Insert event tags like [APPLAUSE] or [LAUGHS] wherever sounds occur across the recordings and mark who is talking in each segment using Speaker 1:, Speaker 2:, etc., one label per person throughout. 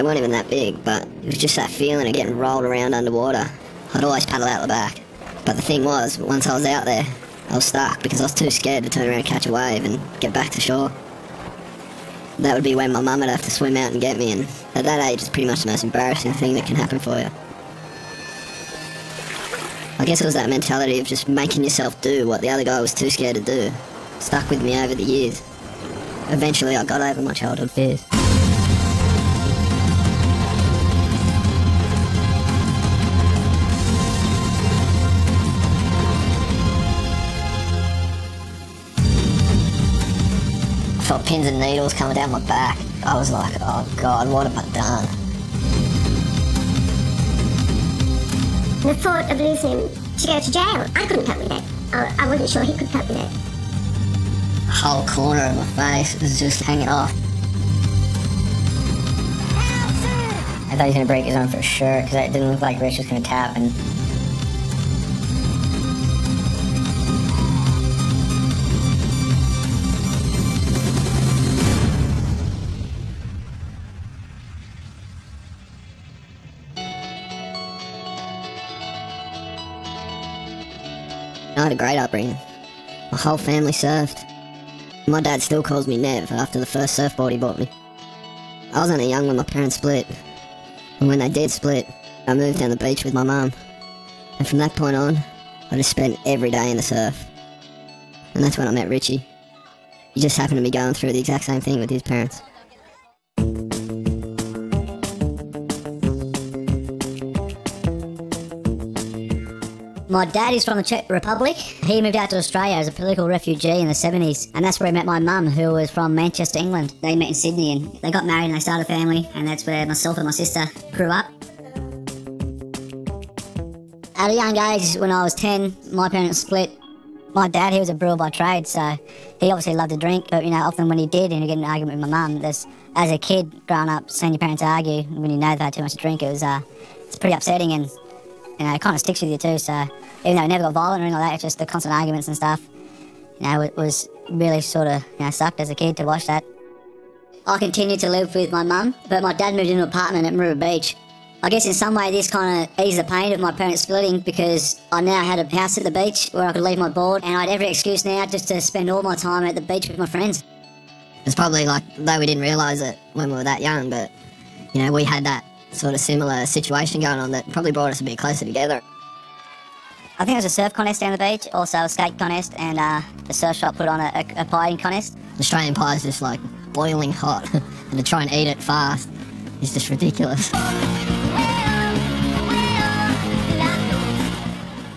Speaker 1: They weren't even that big, but it was just that feeling of getting rolled around underwater. I'd always paddle out the back. But the thing was, once I was out there, I was stuck because I was too scared to turn around and catch a wave and get back to shore. That would be when my mum would have to swim out and get me, and at that age, it's pretty much the most embarrassing thing that can happen for you. I guess it was that mentality of just making yourself do what the other guy was too scared to do. Stuck with me over the years. Eventually, I got over my childhood fears. Felt pins and needles coming down my back. I was like, oh god, what have I done?
Speaker 2: The thought of losing him to go to jail, I couldn't cope with it. I, I wasn't sure he could cope with it.
Speaker 1: The whole corner of my face was just hanging off. I thought he was going to break his arm for sure because it didn't look like Rich was going to tap and I had a great upbringing. My whole family surfed. My dad still calls me Nev after the first surfboard he bought me. I was only young when my parents split. And when they did split, I moved down the beach with my mum. And from that point on, I just spent every day in the surf. And that's when I met Richie. He just happened to be going through the exact same thing with his parents.
Speaker 3: My dad is from the Czech Republic. He moved out to Australia as a political refugee in the 70s, and that's where he met my mum, who was from Manchester, England. They met in Sydney and they got married and they started a family, and that's where myself and my sister grew up. At a young age, when I was 10, my parents split. My dad, he was a brewer by trade, so he obviously loved to drink, but you know, often when he did and he get an argument with my mum, as a kid growing up, seeing your parents argue, when you know they've had too much to drink, it was, uh, it's pretty upsetting and you know, it kind of sticks with you too. So even though it never got violent or anything like that, it's just the constant arguments and stuff. You know, it was really sort of you know sucked as a kid to watch that. I continued to live with my mum, but my dad moved into an apartment at Maroubra Beach. I guess in some way this kind of eased the pain of my parents splitting because I now had a house at the beach where I could leave my board and I had every excuse now just to spend all my time at the beach with my friends.
Speaker 1: It's probably like, though we didn't realise it when we were that young, but, you know, we had that sort of similar situation going on that probably brought us a bit closer together.
Speaker 3: I think there was a surf contest down the beach, also a skate contest, and uh, the surf shop put on a, a, a pie contest.
Speaker 1: Australian pie is just like boiling hot, [LAUGHS] and to try and eat it fast is just ridiculous.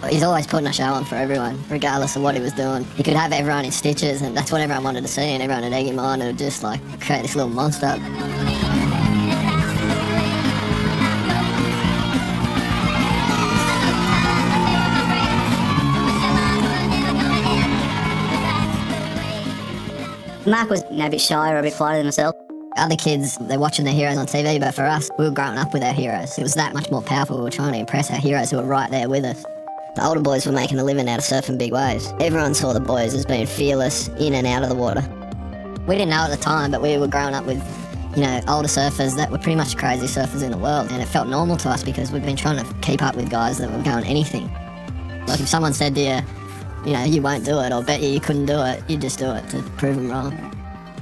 Speaker 1: He's always putting a show on for everyone, regardless of what he was doing. He could have everyone in stitches, and that's what everyone wanted to see, and everyone would egg him on and would just like create this little monster.
Speaker 3: Mark was you know, a bit shy or a bit quieter than myself.
Speaker 1: Other kids, they're watching their heroes on TV, but for us, we were growing up with our heroes. It was that much more powerful. We were trying to impress our heroes who were right there with us. The older boys were making a living out of surfing big waves. Everyone saw the boys as being fearless in and out of the water. We didn't know at the time, but we were growing up with, you know, older surfers that were pretty much crazy surfers in the world. And it felt normal to us because we've been trying to keep up with guys that were going anything. Like if someone said to you, you know, you won't do it, or bet you you couldn't do it, you just do it to prove them wrong.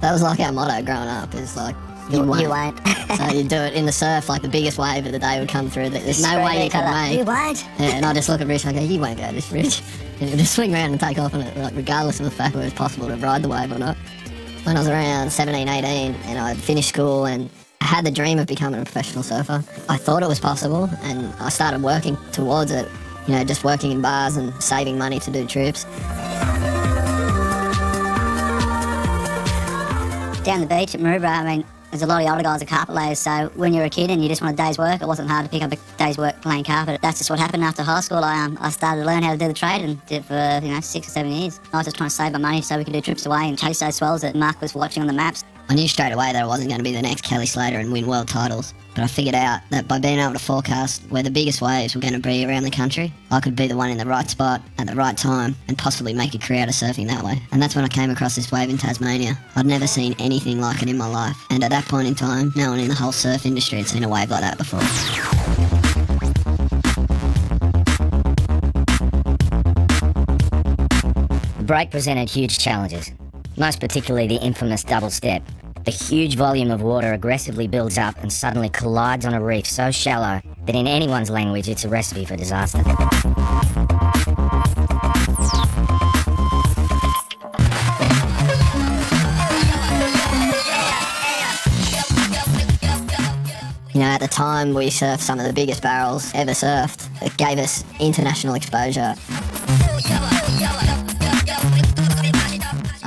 Speaker 1: That was like our motto growing up, is like, you,
Speaker 3: You,
Speaker 1: won't.
Speaker 3: you won't.
Speaker 1: so you do it in the surf, like the biggest wave of the day would come through. that There's no way you could make.
Speaker 3: You won't.
Speaker 1: Yeah, and I just look at Rich and I go, you won't go this Rich. [LAUGHS] And he'll just swing around and take off on it, like, regardless of the fact whether it's possible to ride the wave or not. When I was around 17, 18, and I finished school and I had the dream of becoming a professional surfer, I thought it was possible and I started working towards it. You know, just working in bars and saving money to do trips.
Speaker 3: Down the beach at Maroubra, I mean, there's a lot of older guys at carpet layers, so when you're a kid and you just want a day's work, it wasn't hard to pick up a day's work playing carpet. That's just what happened after high school. I, um, I started to learn how to do the trade and did it for, you know, six or seven years. I was just trying to save my money so we could do trips away and chase those swells that Mark was watching on the maps.
Speaker 1: I knew straight away that I wasn't going to be the next Kelly Slater and win world titles, but I figured out that by being able to forecast where the biggest waves were going to be around the country, I could be the one in the right spot at the right time and possibly make a career out of surfing that way. And that's when I came across this wave in Tasmania. I'd never seen anything like it in my life, and at that point in time, no one in the whole surf industry had seen a wave like that before.
Speaker 4: The break presented huge challenges, most particularly the infamous double step. The huge volume of water aggressively builds up and suddenly collides on a reef so shallow that in anyone's language it's a recipe for disaster.
Speaker 1: You know, at the time we surfed some of the biggest barrels ever surfed. It gave us international exposure.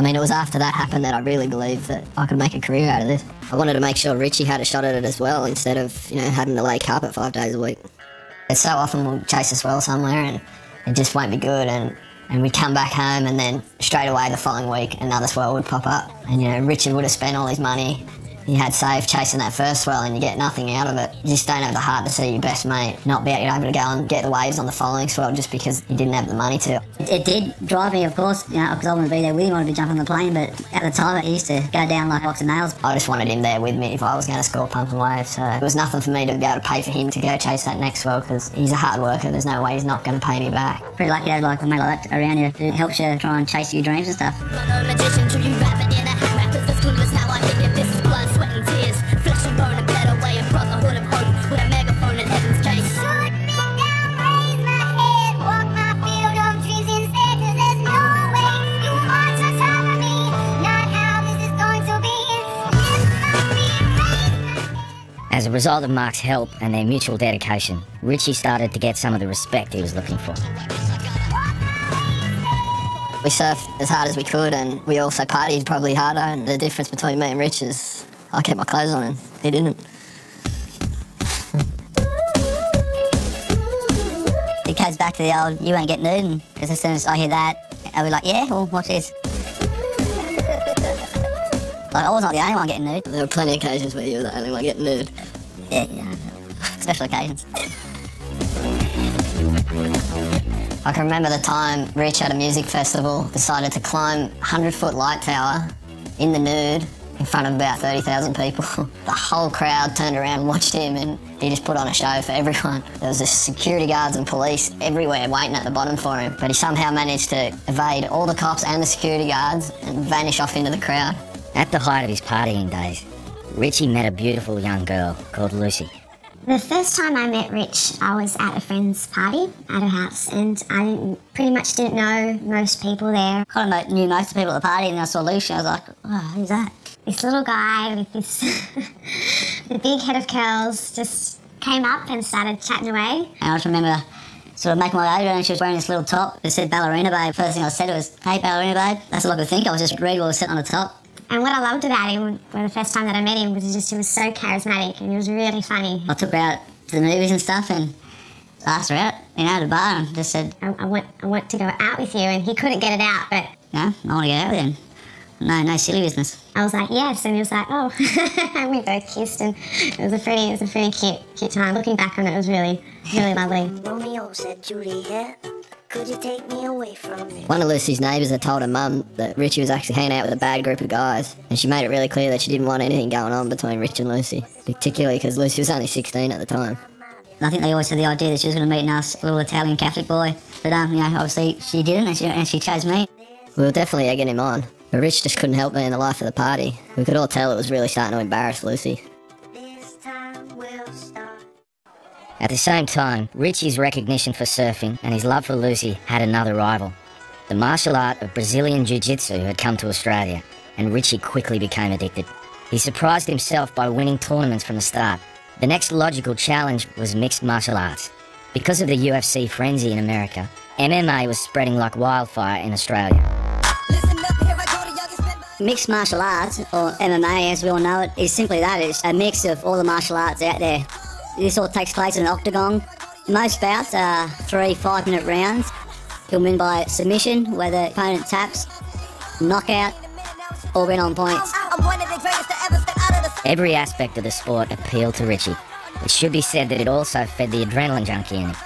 Speaker 1: Mean, it was after that happened that I really believed that I could make a career out of this. I wanted to make sure Richie had a shot at it as well instead of, you know, having to lay carpet five days a week. It's so often we'll chase a swell somewhere and it just won't be good and, and we'd come back home and then straight away the following week another swell would pop up. And, you know, Richard would have spent all his money you had saved chasing that first swell and you get nothing out of it. You just don't have the heart to see your best mate not be able to go and get the waves on the following swell just because you didn't have the money to.
Speaker 3: It did drive me, of course, you know, because I wanted to be there with him, I wanted to be jumping on the plane, but at the time it used to go down like a box of nails.
Speaker 1: I just wanted him there with me if I was going to score pump and wave, so it was nothing for me to be able to pay for him to go chase that next swell because he's a hard worker, there's no way he's not going to pay me back.
Speaker 3: Pretty lucky to have like a mate like that around you. It helps you try and chase your dreams and stuff.
Speaker 4: Result of Mark's help and their mutual dedication, Richie started to get some of the respect he was looking for.
Speaker 1: We surfed as hard as we could and we also partied probably harder and the difference between me and Rich is I kept my clothes on and he didn't.
Speaker 3: It goes back to the old, you won't get nude, because as soon as I hear that, I'll be like, yeah, well, watch this. like, I was not the only one getting nude.
Speaker 1: There were plenty of occasions where you were the only one getting nude.
Speaker 3: Yeah, [LAUGHS] yeah. Special occasions.
Speaker 1: I can remember the time Rich at a music festival decided to climb 100 foot light tower in the nude in front of about 30,000 people. [LAUGHS] the whole crowd turned around and watched him and he just put on a show for everyone. There was just security guards and police everywhere waiting at the bottom for him, but he somehow managed to evade all the cops and the security guards and vanish off into the crowd.
Speaker 4: At the height of his partying days, Richie met a beautiful young girl called Lucy.
Speaker 2: The first time I met Rich, I was at a friend's party at her house, and I pretty much didn't know most people there.
Speaker 3: Kind of knew most of the people at the party, and I saw Lucy, I was like, oh, who's that?
Speaker 2: This little guy with this [LAUGHS] the big head of curls just came up and started chatting away.
Speaker 3: And I just remember sort of making my way over and she was wearing this little top that said ballerina babe. First thing I said was, hey ballerina babe. That's all I could think. I was just ready while I was sitting on the top.
Speaker 2: And what I loved about him, when the first time that I met him, was just he was so charismatic and he was really funny.
Speaker 3: I took her out to the movies and stuff and asked her out, you know, at a bar and just said,
Speaker 2: I, I want, I want to go out with you, and he couldn't get it out, but
Speaker 3: you know, I want to get out with him. No, no silly business.
Speaker 2: I was like, yes, and he was like, oh, and [LAUGHS] we both kissed, and it was a pretty, it was a pretty cute, cute time. Looking back on it, it was really, really lovely.
Speaker 5: Romeo said, Juliet, could you take me away from you?
Speaker 1: One of Lucy's neighbours had told her mum that Richie was actually hanging out with a bad group of guys, and she made it really clear that she didn't want anything going on between Rich and Lucy, particularly because Lucy was only 16 at the time.
Speaker 3: I think they always had the idea that she was going to meet a nice little Italian Catholic boy. But, um, you know, obviously she didn't and she, and she chose me.
Speaker 1: We were definitely egging him on, but Rich just couldn't help being the life of the party. We could all tell it was really starting to embarrass Lucy.
Speaker 4: At the same time, Richie's recognition for surfing and his love for Lucy had another rival. The martial art of Brazilian Jiu Jitsu had come to Australia, and Richie quickly became addicted. He surprised himself by winning tournaments from the start. The next logical challenge was mixed martial arts. Because of the UFC frenzy in America, MMA was spreading like wildfire in Australia.
Speaker 3: Mixed martial arts, or MMA as we all know it, is simply that. It's a mix of all the martial arts out there. This all takes place in an octagon. Most bouts are three five minute rounds. You'll win by submission, where the opponent taps, knockout, or win on points.
Speaker 4: Every aspect of the sport appealed to Richie. It should be said that it also fed the adrenaline junkie in him.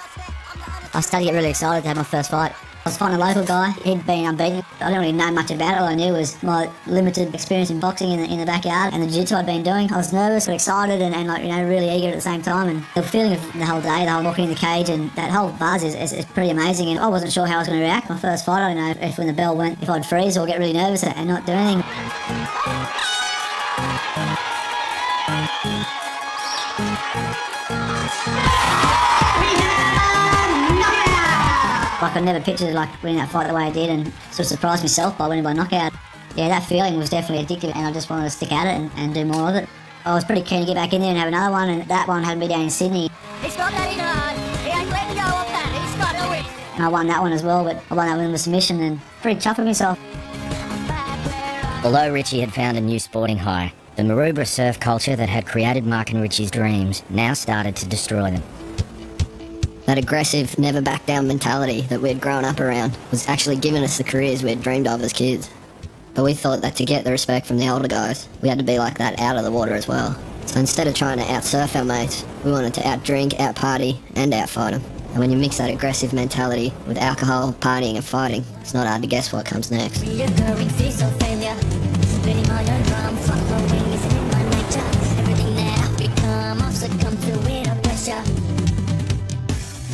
Speaker 3: I started to get really excited to have my first fight. I was fighting a local guy. He'd been unbeaten. I didn't really know much about it. All I knew was my limited experience in boxing in the, in the backyard and the jiu-jitsu I'd been doing. I was nervous but excited and, and like, you know, really eager at the same time. And the feeling of the whole day, the whole walking in the cage and that whole buzz is, is, is pretty amazing. And I wasn't sure how I was going to react. My first fight, I don't know if when the bell went, if I'd freeze or get really nervous and not do anything. Like I never pictured like winning that fight the way I did and sort of surprised myself by winning by knockout. Yeah, that feeling was definitely addictive and I just wanted to stick at it and, and do more of it. I was pretty keen to get back in there and have another one and that one had me down in Sydney.
Speaker 6: It's not that hard. He ain't letting go of that. He's got to win.
Speaker 3: And I won that one as well, but I won that one with submission and pretty chuffed with myself.
Speaker 4: Although Richie had found a new sporting high, the Maroubra surf culture that had created Mark and Richie's dreams now started to destroy them.
Speaker 1: That aggressive, never back down mentality that we'd grown up around was actually giving us the careers we'd dreamed of as kids. But we thought that to get the respect from the older guys, we had to be like that out of the water as well. So instead of trying to outsurf our mates, we wanted to outdrink, outparty, and outfight them. And when you mix that aggressive mentality with alcohol, partying, and fighting, it's not hard to guess what comes next.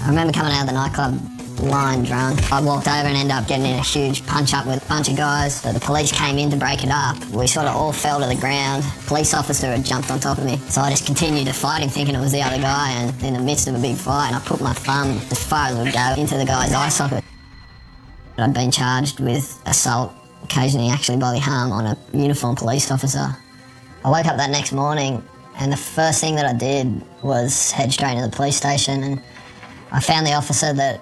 Speaker 1: I remember coming out of the nightclub lying drunk. I walked over and ended up getting in a huge punch up with a bunch of guys. So the police came in to break it up. We sort of all fell to the ground. Police officer had jumped on top of me. So I just continued to fight him thinking it was the other guy and in the midst of a big fight I put my thumb as far as it would go into the guy's eye socket. I'd been charged with assault, occasioning actually bodily harm on a uniformed police officer. I woke up that next morning and the first thing that I did was head straight to the police station and I found the officer that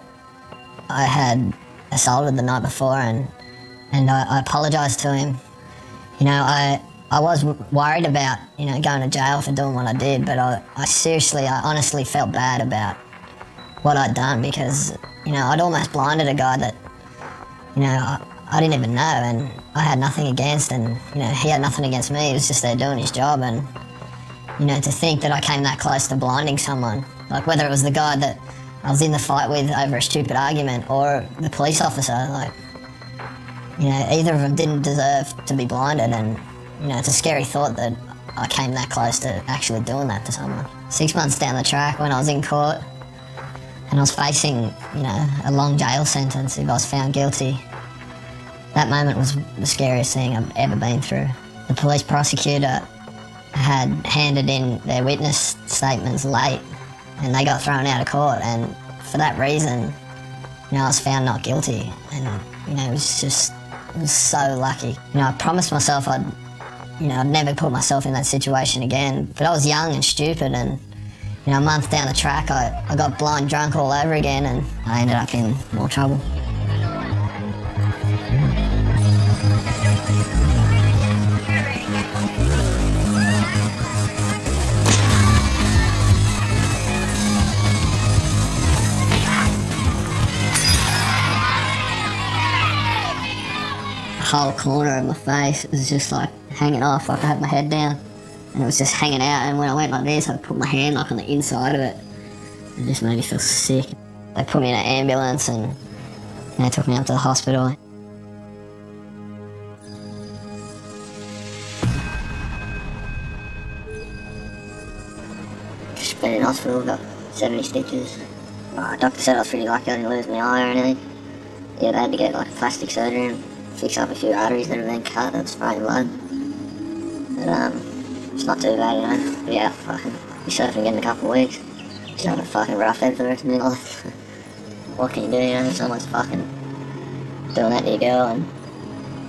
Speaker 1: I had assaulted the night before, and and I, I apologised to him. You know, I I was worried about you know going to jail for doing what I did, but I, I seriously, I honestly felt bad about what I'd done because you know I'd almost blinded a guy that you know I, I didn't even know, and I had nothing against, and you know he had nothing against me. He was just there doing his job, and you know to think that I came that close to blinding someone, like whether it was the guy that I was in the fight with over a stupid argument or the police officer. Like, you know, either of them didn't deserve to be blinded, and you know, it's a scary thought that I came that close to actually doing that to someone. Six months down the track, when I was in court, and I was facing, you know, a long jail sentence if I was found guilty. That moment was the scariest thing I've ever been through. The police prosecutor had handed in their witness statements late and they got thrown out of court. And for that reason, you know, I was found not guilty. And, uh, you know, it was just, it was so lucky. You know, I promised myself I'd, you know, I'd never put myself in that situation again. But I was young and stupid and, you know, a month down the track, I, I got blind drunk all over again and I ended up in more trouble. Whole corner of my face was just like hanging off, like I had my head down and it was just hanging out. And when I went like this, I put my hand like on the inside of it. It just made me feel sick. They put me in an ambulance and they took me up to the hospital. Just been in hospital, got 70 stitches. Uh, doctor said I was pretty lucky I didn't lose my eye or anything. Yeah, they had to get like plastic surgery fix up a few arteries that have been cut and spraying blood. But um, it's not too bad, you know. Yeah, fucking be surfing again in a couple of weeks. Just having a fucking rough head for the rest of my life. [LAUGHS] what can you do, you know? Someone's fucking doing that to your girl and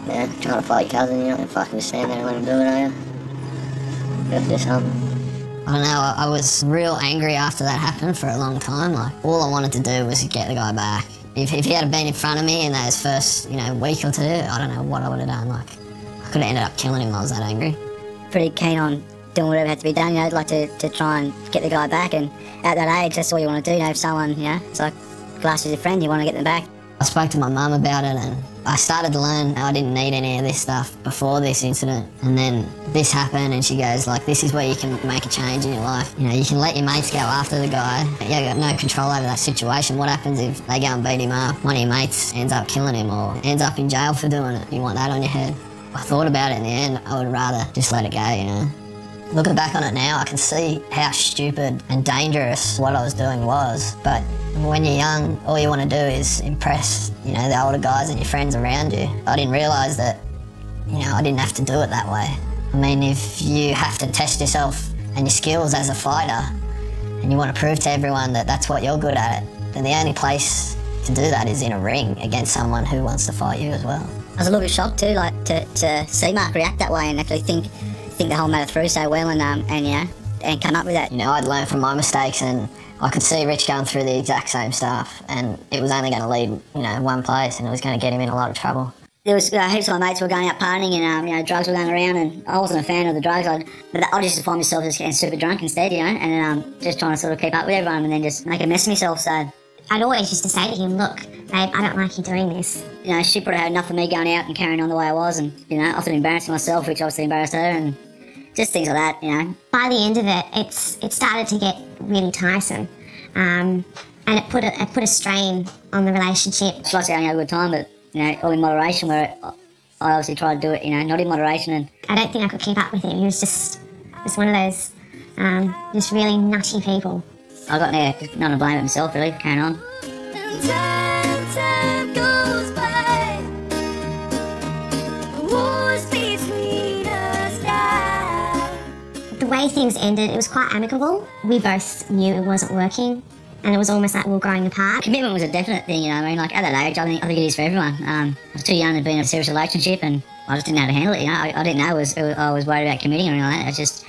Speaker 1: yeah, trying to fight your cousin, you know, and fucking just stand there and let him do it, are you? You have to something. I don't know, I, I was real angry after that happened for a long time. Like, all I wanted to do was get the guy back. If, if he had been in front of me in those first, you know, week or two, I don't know what I would have done. Like, I could have ended up killing him. I was that angry.
Speaker 3: Pretty keen on doing whatever had to be done, you know, like to, to try and get the guy back. And at that age, that's all you want to do, you know, if someone, you know, it's like glass is your friend, you want to get them back.
Speaker 1: I spoke to my mum about it and I started to learn I didn't need any of this stuff before this incident. And then this happened and she goes like, this is where you can make a change in your life. You know, you can let your mates go after the guy. You got no control over that situation. What happens if they go and beat him up? One of your mates ends up killing him or ends up in jail for doing it. You want that on your head? I thought about it in the end. I would rather just let it go, you know. Looking back on it now, I can see how stupid and dangerous what I was doing was. But when you're young, all you want to do is impress, you know, the older guys and your friends around you. I didn't realise that, you know, I didn't have to do it that way. I mean, if you have to test yourself and your skills as a fighter, and you want to prove to everyone that that's what you're good at, then the only place to do that is in a ring against someone who wants to fight you as well.
Speaker 3: I was a little bit shocked too, like to, to see Mark react that way and actually think think the whole matter through so well and um and you know and come up with that.
Speaker 1: You know, I'd learned from my mistakes and I could see Rich going through the exact same stuff and it was only going to lead, you know, one place and it was going to get him in a lot of trouble.
Speaker 3: There was uh, heaps of my mates were going out partying and um, you know drugs were going around and I wasn't a fan of the drugs. I'd, but I just find myself just getting super drunk instead, you know, and then um, just trying to sort of keep up with everyone and then just make a mess of myself. So
Speaker 2: I'd always used to say to him, look, babe, I don't like you doing this.
Speaker 3: you know, she probably had enough of me going out and carrying on the way I was and, you know, often embarrassing myself, which obviously embarrassed her and just things like that, you know.
Speaker 2: By the end of it, it's it started to get really tiresome. Um, and it put a, it put a strain on the relationship.
Speaker 3: It's like having a good time, but, you know, all in moderation where I obviously tried to do it, you know, not in moderation and
Speaker 2: I don't think I could keep up with him. He was just, just one of those, um, just really nutty people.
Speaker 3: I got there, none to blame himself really, carrying on.
Speaker 2: The way things ended, it was quite amicable. We both knew it wasn't working, and it was almost like we were growing apart.
Speaker 3: Commitment was a definite thing, you know. I mean, like at that age, I think I think it is for everyone. Um, I was too young to be in a serious relationship, and I just didn't know how to handle it. You know, I, I didn't know it was I was worried about committing or anything like that. I just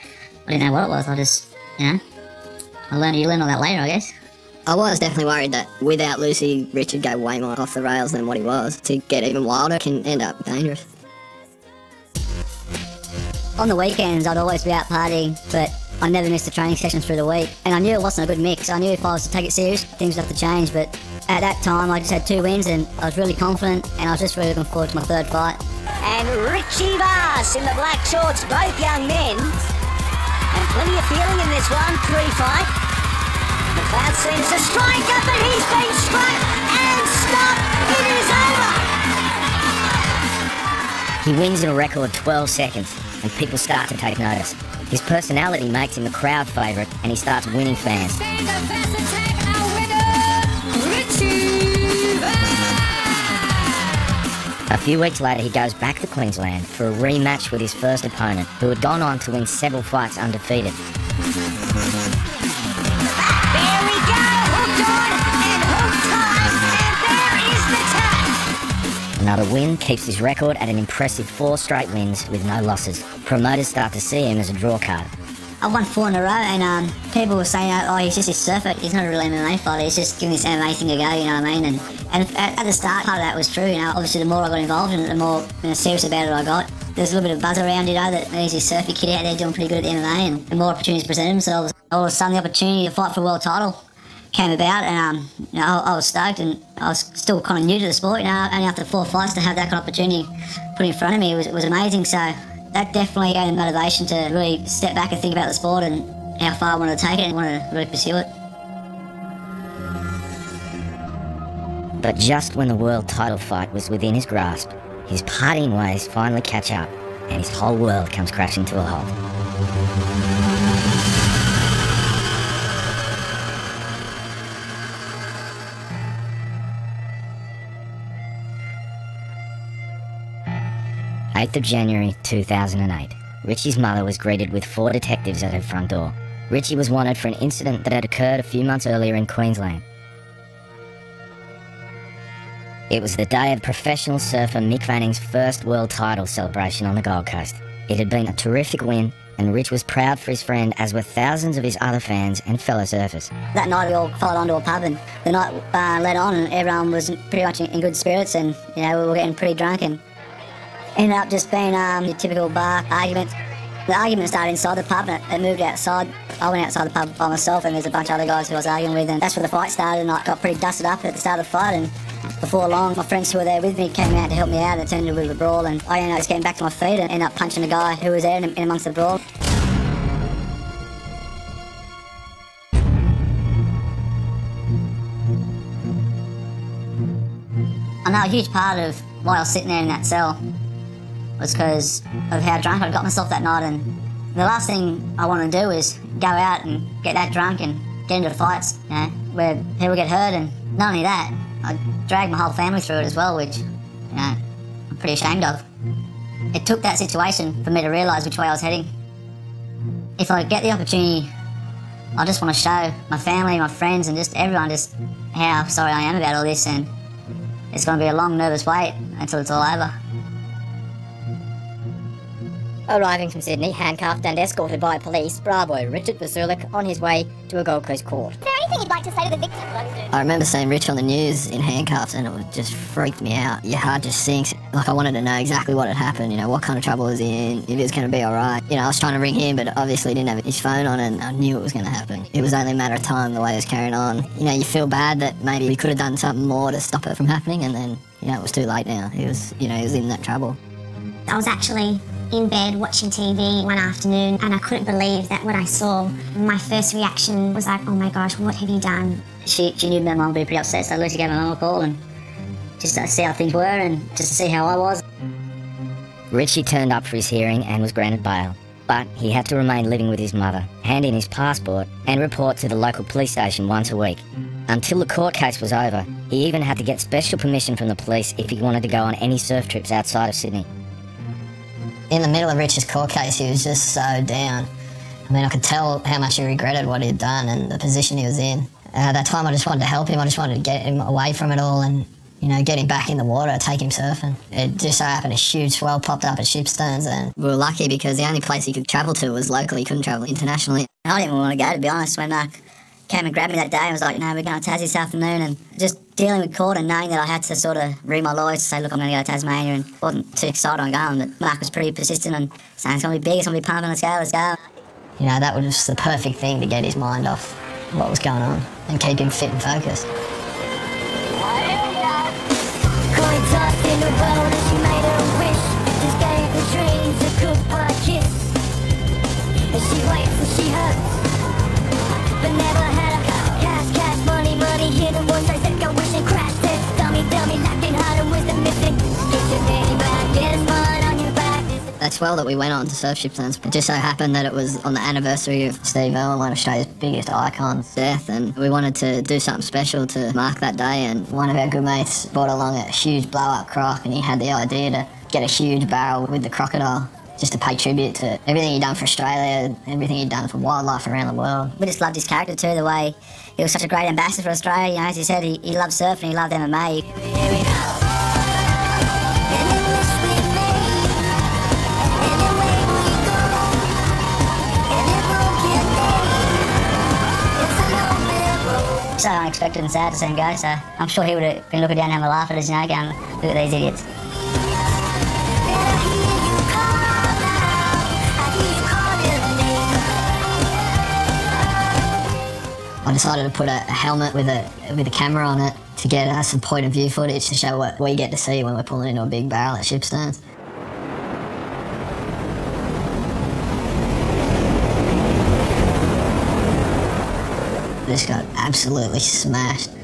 Speaker 3: I didn't know what it was. I just you know, I learned you learn all that later, I guess.
Speaker 1: I was definitely worried that without Lucy, Richard go way more off the rails than what he was. To get even wilder can end up dangerous.
Speaker 3: On the weekends, I'd always be out partying, but I never missed the training sessions through the week. And I knew it wasn't a good mix. I knew if I was to take it serious, things would have to change. But at that time, I just had two wins, and I was really confident, and I was just really looking forward to my third fight.
Speaker 7: and Richie Vars in the black shorts, both young men. And plenty of feeling in this one, three fight. McLeod seems to strike up, but he's been struck and stopped. It is over.
Speaker 4: He wins in a record 12 seconds, and people start to take notice. His personality makes him a crowd favourite, and he starts winning fans. A few weeks later, he goes back to Queensland for a rematch with his first opponent, who had gone on to win several fights undefeated. Another win keeps his record at an impressive four straight wins with no losses. Promoters start to see him as a draw card.
Speaker 3: I won four in a row, and um, people were saying, "Oh, he's just a surfer. He's not a real MMA fighter. He's just giving this MMA thing a go." You know what I mean? And and at, the start, part of that was true. You know, obviously, the more I got involved in it, the more you know, serious about it I got. There's a little bit of buzz around, you know, that there's this surfy kid out there doing pretty good at the MMA, and the more opportunities present themselves. All of a sudden, the opportunity to fight for a world title came about, and um, you know, I, I was stoked, and I was still kind of new to the sport. You know, only after four fights to have that kind of opportunity put in front of me was, was amazing. So that definitely gave me motivation to really step back and think about the sport and how far I wanted to take it and wanted to really pursue it.
Speaker 4: But just when the world title fight was within his grasp, his partying ways finally catch up, and his whole world comes crashing to a halt. Eighth of January 2008. Richie's mother was greeted with four detectives at her front door. Richie was wanted for an incident that had occurred a few months earlier in Queensland. It was the day of professional surfer Mick Fanning's first world title celebration on the Gold Coast. It had been a terrific win, and Rich was proud for his friend, as were thousands of his other fans and fellow surfers.
Speaker 3: That night we all followed onto a pub and the night uh, led on and everyone was pretty much in, in good spirits and, you know, we were getting pretty drunk and ended up just being um, your typical bar argument. The argument started inside the pub and it, moved outside. I went outside the pub by myself and there's a bunch of other guys who I was arguing with and that's where the fight started and I got pretty dusted up at the start of the fight and Before long, my friends who were there with me came out to help me out and it turned into a bit of a brawl and I ended up just getting back to my feet and ended up punching a guy who was there in, in amongst the brawl. I know a huge part of why I was sitting there in that cell was because of how drunk I'd got myself that night and the last thing I want to do is go out and get that drunk and get into the fights, you know, where people get hurt and not only that, I dragged my whole family through it as well, which, you know, I'm pretty ashamed of. It took that situation for me to realise which way I was heading. If I get the opportunity, I just want to show my family, my friends, and just everyone just how sorry I am about all this, and it's going to be a long, nervous wait until it's all over.
Speaker 8: Arriving from Sydney, handcuffed and escorted by police, Bravo Richard Vaculik on his way to a Gold Coast court.
Speaker 6: Is there anything you'd like to say to the victim?
Speaker 1: I remember seeing Rich on the news in handcuffs and it just freaked me out. Your heart just sinks. Like I wanted to know exactly what had happened, you know, what kind of trouble was he in, if he was going to be alright. You know, I was trying to ring him, but obviously didn't have his phone on and I knew it was going to happen. It was only a matter of time the way it was carrying on. You know, you feel bad that maybe we could have done something more to stop it from happening and then, you know, it was too late now. He was, you know, he was in that trouble.
Speaker 2: I was actually in bed watching TV one afternoon and I couldn't believe that what I saw. My first reaction was like, oh my gosh, what have you done?
Speaker 3: She, she knew my mum would be pretty upset, so Lucy gave my mum a call and just to see how things were and just to see how I was.
Speaker 4: Richie turned up for his hearing and was granted bail. But he had to remain living with his mother, hand in his passport, and report to the local police station once a week. Until the court case was over, he even had to get special permission from the police if he wanted to go on any surf trips outside of Sydney.
Speaker 1: In the middle of Rich's court case, he was just so down. I mean, I could tell how much he regretted what he'd done and the position he was in. At that time, I just wanted to help him. I just wanted to get him away from it all and, you know, get him back in the water, take him surfing. It just so happened a huge swell popped up at Shipsterns and we were lucky because the only place he could travel to was locally. He couldn't travel internationally.
Speaker 3: I didn't even want to go, to be honest, when Mark came and grabbed me that day and was like, you know, we're going to Tassie this afternoon. And just dealing with court and knowing that I had to sort of read my lawyers to say, look, I'm going to go to Tasmania and wasn't too excited on going. But Mark was pretty persistent and saying it's going to be big, it's going to be pumping, let's go, let's go.
Speaker 1: You know, that was just the perfect thing to get his mind off what was going on and keep him fit and focused.
Speaker 6: She made your back.
Speaker 1: That we went on to surf Shipsterns, it just so happened that it was on the anniversary of Steve Irwin, one of Australia's biggest icons, death, and we wanted to do something special to mark that day. And one of our good mates brought along a huge blow-up croc, and he had the idea to get a huge barrel with the crocodile. Just to pay tribute to everything he'd done for Australia, everything he'd done for wildlife around the world.
Speaker 3: We just loved his character too, the way he was such a great ambassador for Australia. You know, as he said, he, he loved surfing, he loved MMA. So unexpected and sad to see him go, so I'm sure he would have been looking down and having a laugh at us, you know, going, look at these idiots.
Speaker 1: I decided to put a, helmet with a with a camera on it to get us some point of view footage to show what we get to see when we're pulling into a big barrel at Shipsterns. This got absolutely smashed.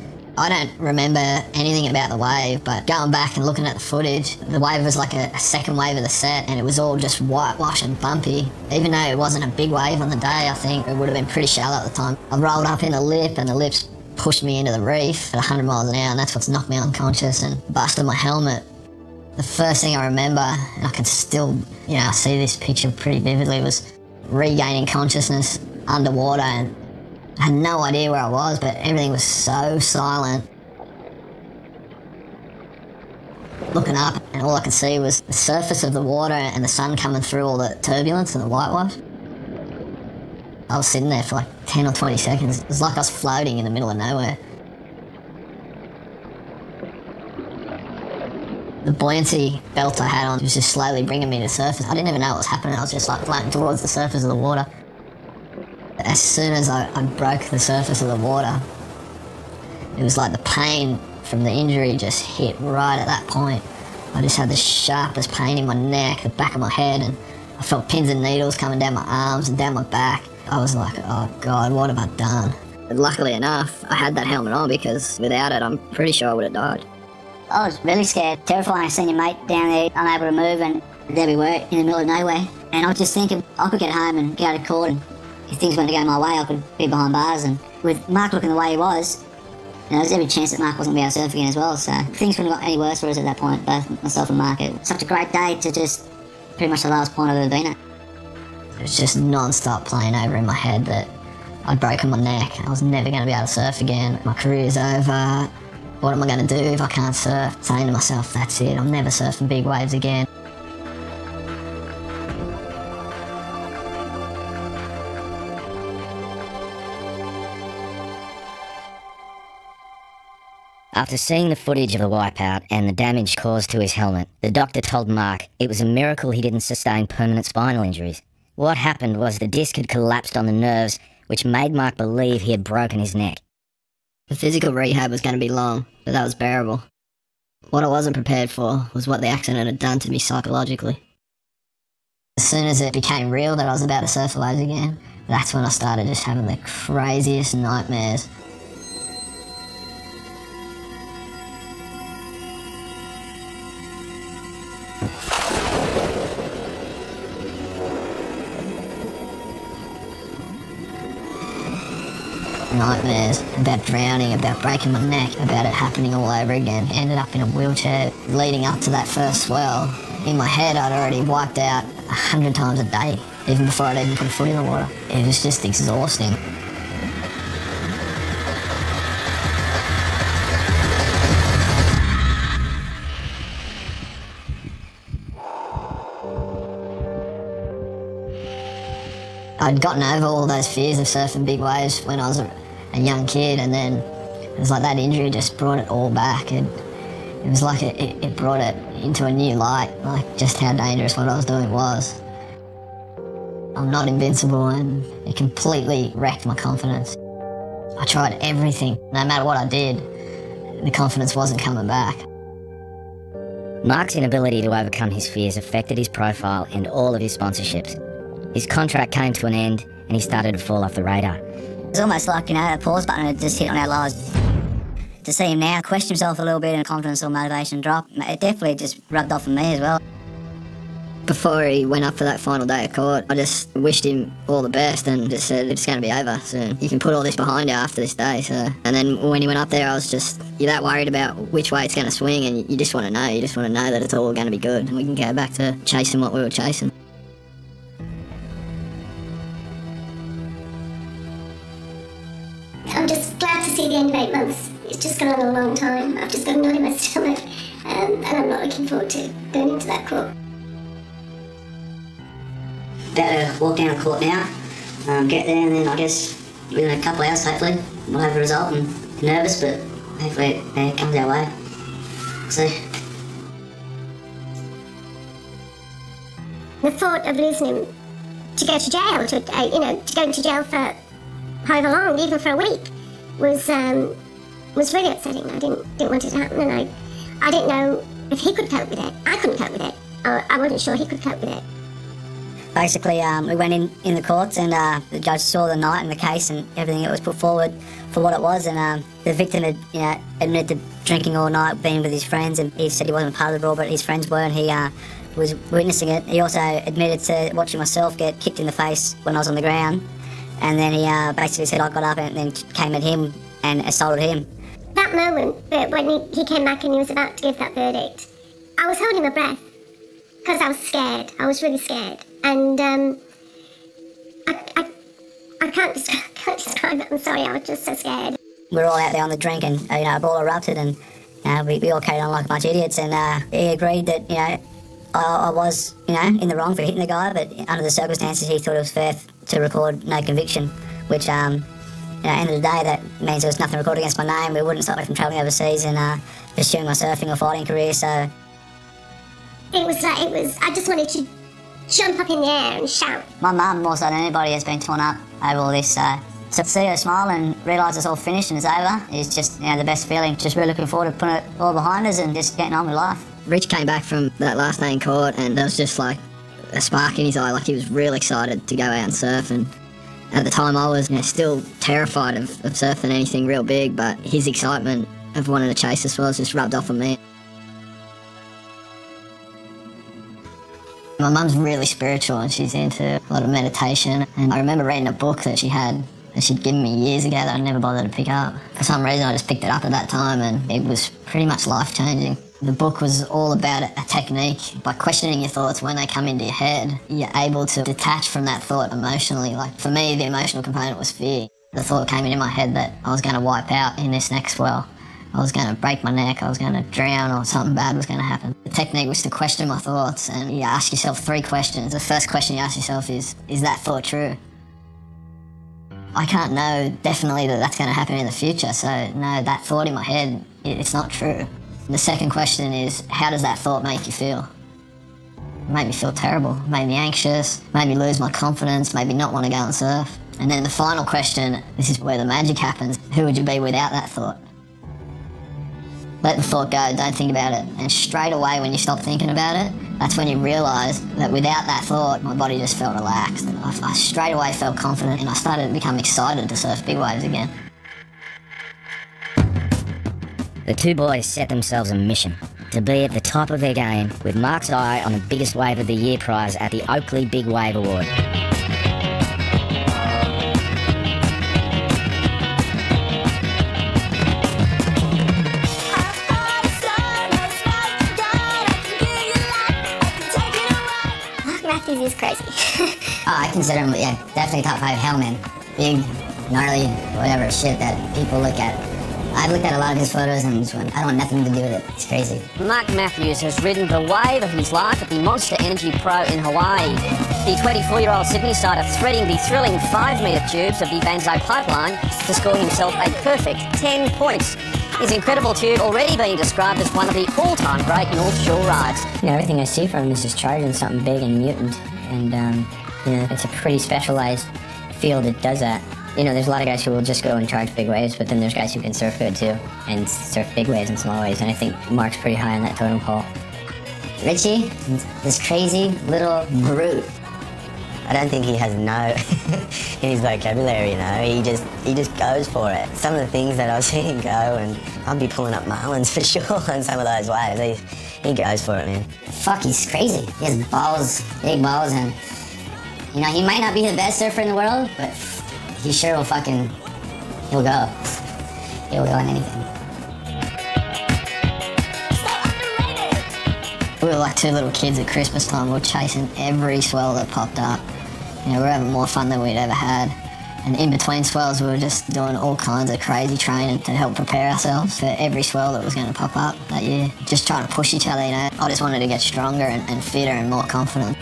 Speaker 1: I don't remember anything about the wave, but going back and looking at the footage, the wave was like a, a second wave of the set, and it was all just whitewash and bumpy. Even though it wasn't a big wave on the day, I think it would have been pretty shallow at the time. I rolled up in the lip, and the lips pushed me into the reef at 100 miles an hour, and that's what's knocked me unconscious and busted my helmet. The first thing I remember, and I can still, you know, see this picture pretty vividly, was regaining consciousness underwater and I had no idea where I was, but everything was so silent. Looking up, and all I could see was the surface of the water and the sun coming through all the turbulence and the whitewash. I was sitting there for like 10 or 20 seconds. It was like I was floating in the middle of nowhere. The buoyancy belt I had on was just slowly bringing me to the surface. I didn't even know what was happening. I was just like floating towards the surface of the water. As soon as I, I broke the surface of the water, it was like the pain from the injury just hit right at that point. I just had the sharpest pain in my neck, the back of my head, and I felt pins and needles coming down my arms and down my back. I was like, oh god, what have I done? Luckily enough, I had that helmet on because without it, I'm pretty sure I would have died.
Speaker 3: I was really scared, terrifying seeing your mate down there, unable to move, and there we were in the middle of nowhere. And I was just thinking I could get home and get out of court, and if things weren't to go my way, I could be behind bars. And with Mark looking the way he was, you know, there's every chance that Mark wasn't going to be able to surf again as well. So things couldn't have got any worse for us at that point, both myself and Mark. It was such a great day to just pretty much the last point I've ever been at.
Speaker 1: It was just non-stop playing over in my head that I'd broken my neck. I was never going to be able to surf again. My career's over. What am I going to do if I can't surf? Saying to myself, that's it. I'm never surfing big waves again.
Speaker 4: After seeing the footage of the wipeout and the damage caused to his helmet, the doctor told Mark it was a miracle he didn't sustain permanent spinal injuries. What happened was the disc had collapsed on the nerves, which made Mark believe he had broken his neck.
Speaker 1: The physical rehab was going to be long, but that was bearable. What I wasn't prepared for was what the accident had done to me psychologically. As soon as it became real that I was about to surf again, that's when I started just having the craziest nightmares. Nightmares about drowning, about breaking my neck, about it happening all over again. Ended up in a wheelchair leading up to that first swell. In my head, I'd already wiped out a hundred times a day, even before I'd even put a foot in the water. It was just exhausting. I'd gotten over all those fears of surfing big waves when I was a, young kid, and then it was like that injury just brought it all back, and it was like it, it brought it into a new light, like just how dangerous what I was doing was. I'm not invincible, and it completely wrecked my confidence. I tried everything, no matter what I did, the confidence wasn't coming back.
Speaker 4: Mark's inability to overcome his fears affected his profile and all of his sponsorships. His contract came to an end and he started to fall off the radar.
Speaker 3: It's almost like, you know, a pause button had just hit on our lives. To see him now question himself a little bit and confidence or motivation drop, it definitely just rubbed off on me as well.
Speaker 1: Before he went up for that final day of court, I just wished him all the best and just said it's going to be over soon. You can put all this behind you after this day. So, and then when he went up there, I was just you're that worried about which way it's going to swing, and you just want to know. You just want to know that it's all going to be good, and we can go back to chasing what we were chasing.
Speaker 2: To court
Speaker 3: now, um, get there, and then I guess within a couple of hours, hopefully, we'll have a result. And nervous, but hopefully it, comes our way. So,
Speaker 2: The thought of losing him to go to jail, to uh, you know, to go into jail for however long, even for a week, was um, was really upsetting. I didn't didn't want it to happen, and I I didn't know if he could cope with it. I couldn't cope with it. I, I wasn't sure he could cope with it.
Speaker 3: Basically, um, we went in, in the courts, and uh, the judge saw the night and the case and everything that was put forward for what it was. And um, the victim had, you know, admitted to drinking all night, being with his friends, and he said he wasn't part of the brawl, but his friends were, and he uh, was witnessing it. He also admitted to watching myself get kicked in the face when I was on the ground, and then he uh, basically said I got up and then came at him and assaulted him.
Speaker 2: That moment when he, he came back and he was about to give that verdict, I was holding my breath because I was scared. I was really scared, and um, I, I, I can't describe, [LAUGHS] can't describe it. I'm sorry. I was just so scared.
Speaker 3: we were all out there on the drink and you know a ball erupted and uh, we, we all carried on like a bunch of idiots and uh, he agreed that you know I, I was you know in the wrong for hitting the guy but under the circumstances he thought it was fair to record no conviction which um you know end of the day that means there was nothing recorded against my name it wouldn't stop me from travelling overseas and uh, pursuing my surfing or fighting career so
Speaker 2: It was like it was. I just wanted to jump up in the air and shout.
Speaker 3: my mum more so than anybody has been torn up over all this so So to see her smile and realise it's all finished and it's over is just you know, the best feeling. Just really looking forward to putting it all behind us and just getting on with life.
Speaker 1: Rich came back from that last day in court and there was just like a spark in his eye, like he was real excited to go out and surf. And at the time, I was you know, still terrified of, of surfing anything real big, but his excitement of wanting to chase the swells just rubbed off on me. My mum's really spiritual and she's into a lot of meditation. And I remember reading a book that she had that she'd given me years ago that I never bothered to pick up. For some reason, I just picked it up at that time and it was pretty much life changing. The book was all about a technique. By questioning your thoughts when they come into your head, you're able to detach from that thought emotionally. Like for me, the emotional component was fear. The thought came into my head that I was going to wipe out in this next well. I was going to break my neck, I was going to drown, or something bad was going to happen. The technique was to question my thoughts, and you ask yourself three questions. The first question you ask yourself is, is that thought true? I can't know definitely that that's going to happen in the future, so no, that thought in my head, it's not true. The second question is, how does that thought make you feel? It made me feel terrible, it made me anxious, made me lose my confidence, made me not want to go and surf. And then the final question, this is where the magic happens, who would you be without that thought? Let the thought go, don't think about it. And straight away, when you stop thinking about it, that's when you realise that without that thought, my body just felt relaxed. And I, I straight away felt confident and I started to become excited to surf big waves again.
Speaker 4: The two boys set themselves a mission to be at the top of their game with Mark's eye on the biggest wave of the year prize at the Oakley Big Wave Award.
Speaker 2: Crazy. [LAUGHS]
Speaker 3: Oh, I consider him, yeah, definitely top five hellman. Big, gnarly, whatever shit that people look at. I've looked at a lot of his photos and just went, I don't want nothing to do with it. It's crazy.
Speaker 7: Mark Matthews has ridden the wave of his life at the Monster Energy Pro in Hawaii. The 24-year-old Sydney sider threading the thrilling 5-metre tubes of the Banzai pipeline to score himself a perfect 10 points. His incredible tube already being described as one of the all-time great North Shore rides.
Speaker 9: You know, everything I see from him is just charging something big and mutant. And, um, you know, it's a pretty specialized field that does that. You know, there's a lot of guys who will just go and charge big waves, but then there's guys who can surf good too, and surf big waves and small waves. And I think Mark's pretty high on that totem pole.
Speaker 3: Richie, this crazy little brute.
Speaker 9: I don't think he has no in [LAUGHS] his vocabulary, you know. He just he just goes for it. Some of the things that I've seen him go, and I'll be pulling up marlins for [LAUGHS] sure on some of those waves. He, he goes for it, man.
Speaker 3: Fuck, he's crazy. He has balls, big balls, and you know he might not be the best surfer in the world, but he sure will fucking he'll go. He'll go on anything.
Speaker 1: We were like two little kids at Christmas time. We were chasing every swell that popped up. You know, we were having more fun than we'd ever had. And in between swells, we were just doing all kinds of crazy training to help prepare ourselves for every swell that was going to pop up that year. Just trying to push each other, you know. I just wanted to get stronger and, and fitter and more confident.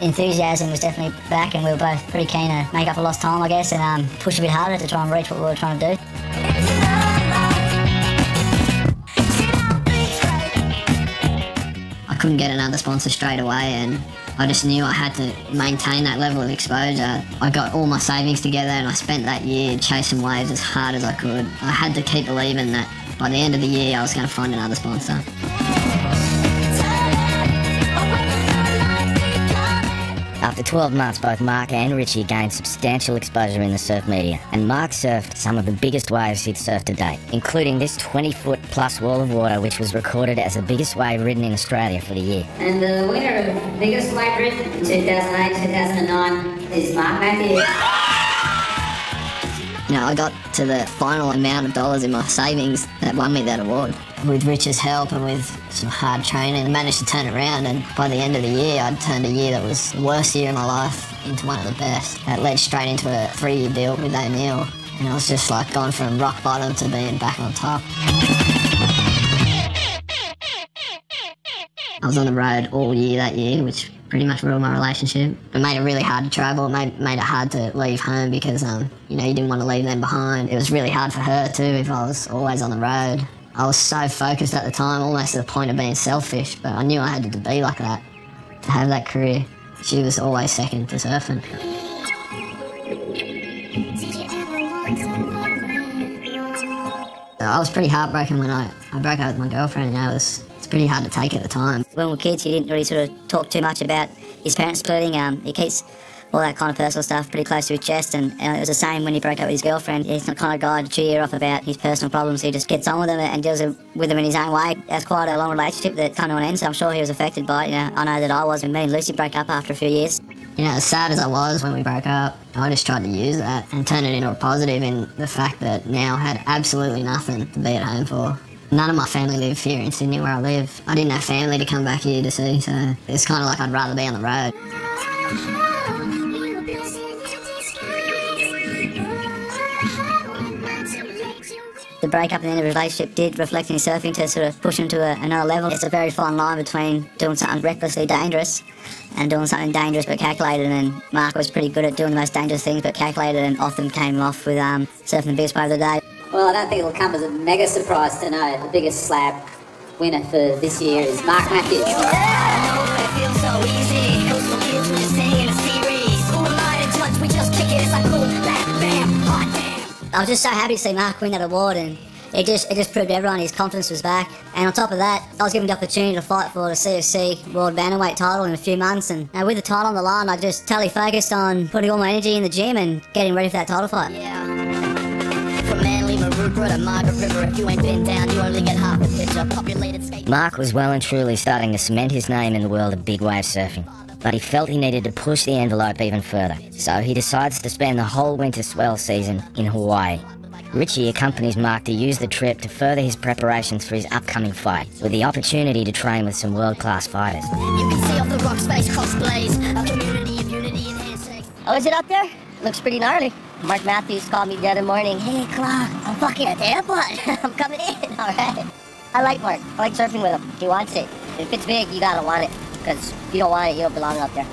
Speaker 3: Enthusiasm was definitely back, and we were both pretty keen to make up for lost time, I guess, and um, push a bit harder to try and reach what we were trying to do.
Speaker 1: Couldn't get another sponsor straight away, and I just knew I had to maintain that level of exposure. I got all my savings together, and I spent that year chasing waves as hard as I could. I had to keep believing that by the end of the year, I was going to find another sponsor.
Speaker 4: After 12 months, both Mark and Richie gained substantial exposure in the surf media, and Mark surfed some of the biggest waves he'd surfed to date, including this 20 foot plus wall of water, which was recorded as the biggest wave ridden in Australia for the year.
Speaker 10: And the winner of Biggest Wave Ridden in 2008 2009 is Mark Matthews.
Speaker 1: You know, I got to the final amount of dollars in my savings that won me that award. With Rich's help and with some hard training, managed to turn it around. And by the end of the year, I'd turned a year that was the worst year of my life into one of the best. That led straight into a three-year deal with O'Neill. And I was just like gone from rock bottom to being back on top. I was on the road all year that year, which pretty much ruined my relationship. It made it really hard to travel. It made, made it hard to leave home because, um, you know, you didn't want to leave them behind. It was really hard for her too if I was always on the road. I was so focused at the time, almost to the point of being selfish, but I knew I had to be like that to have that career. She was always second to surfing. I was pretty heartbroken when I, I broke up with my girlfriend. It was it's pretty hard to take at the time.
Speaker 3: When we were kids, he didn't really sort of talk too much about his parents splitting. Um, he keeps all that kind of personal stuff pretty close to his chest, and uh, it was the same when he broke up with his girlfriend. He's not kind of guy to cheer off about his personal problems. He just gets on with them and deals with them in his own way. That's quite a long relationship that come to an end, so I'm sure he was affected by it. You know, I know that I was, and me and Lucy broke up after a few years.
Speaker 1: You know, as sad as I was when we broke up, I just tried to use that and turn it into a positive in the fact that now I had absolutely nothing to be at home for. None of my family live here in Sydney where I live. I didn't have family to come back here to see, so it's kind of like I'd rather be on the road.
Speaker 3: The breakup and the end of the relationship did reflect in his surfing to sort of push him to a, another level. It's a very fine line between doing something recklessly dangerous and doing something dangerous but calculated. And Mark was pretty good at doing the most dangerous things but calculated and often came off with um, surfing the biggest wave of the day.
Speaker 10: Well, I don't think it'll come as a mega surprise to know the biggest slab winner for this year is Mark Matthews.
Speaker 3: I was just so happy to see Mark win that award and it just it just proved to everyone his confidence was back. And on top of that, I was given the opportunity to fight for the CFC World Bantamweight title in a few months. And uh, with the title on the line, I just totally focused on putting all my energy in the gym and getting ready for that title fight.
Speaker 6: Yeah. From Manly, Maroubra Margaret River, if you ain't been down, you only get half the picture. Populated skate.
Speaker 4: Mark was well and truly starting to cement his name in the world of big wave surfing, but he felt he needed to push the envelope even further. So he decides to spend the whole winter swell season in Hawaii. Richie accompanies Mark to use the trip to further his preparations for his upcoming fight, with the opportunity to train with some world-class fighters.
Speaker 6: You can see off the rock space cosplays, a community of unity and handshakes.
Speaker 8: Oh, is it up there? Looks pretty gnarly. Mark Matthews called me the other morning. Hey, Clark, I'm fucking at the airport. [LAUGHS] I'm coming in. [LAUGHS] All right. I like Mark. I like surfing with him. He wants it. If it's big, you gotta want it. Because you don't want it, you don't belong up there.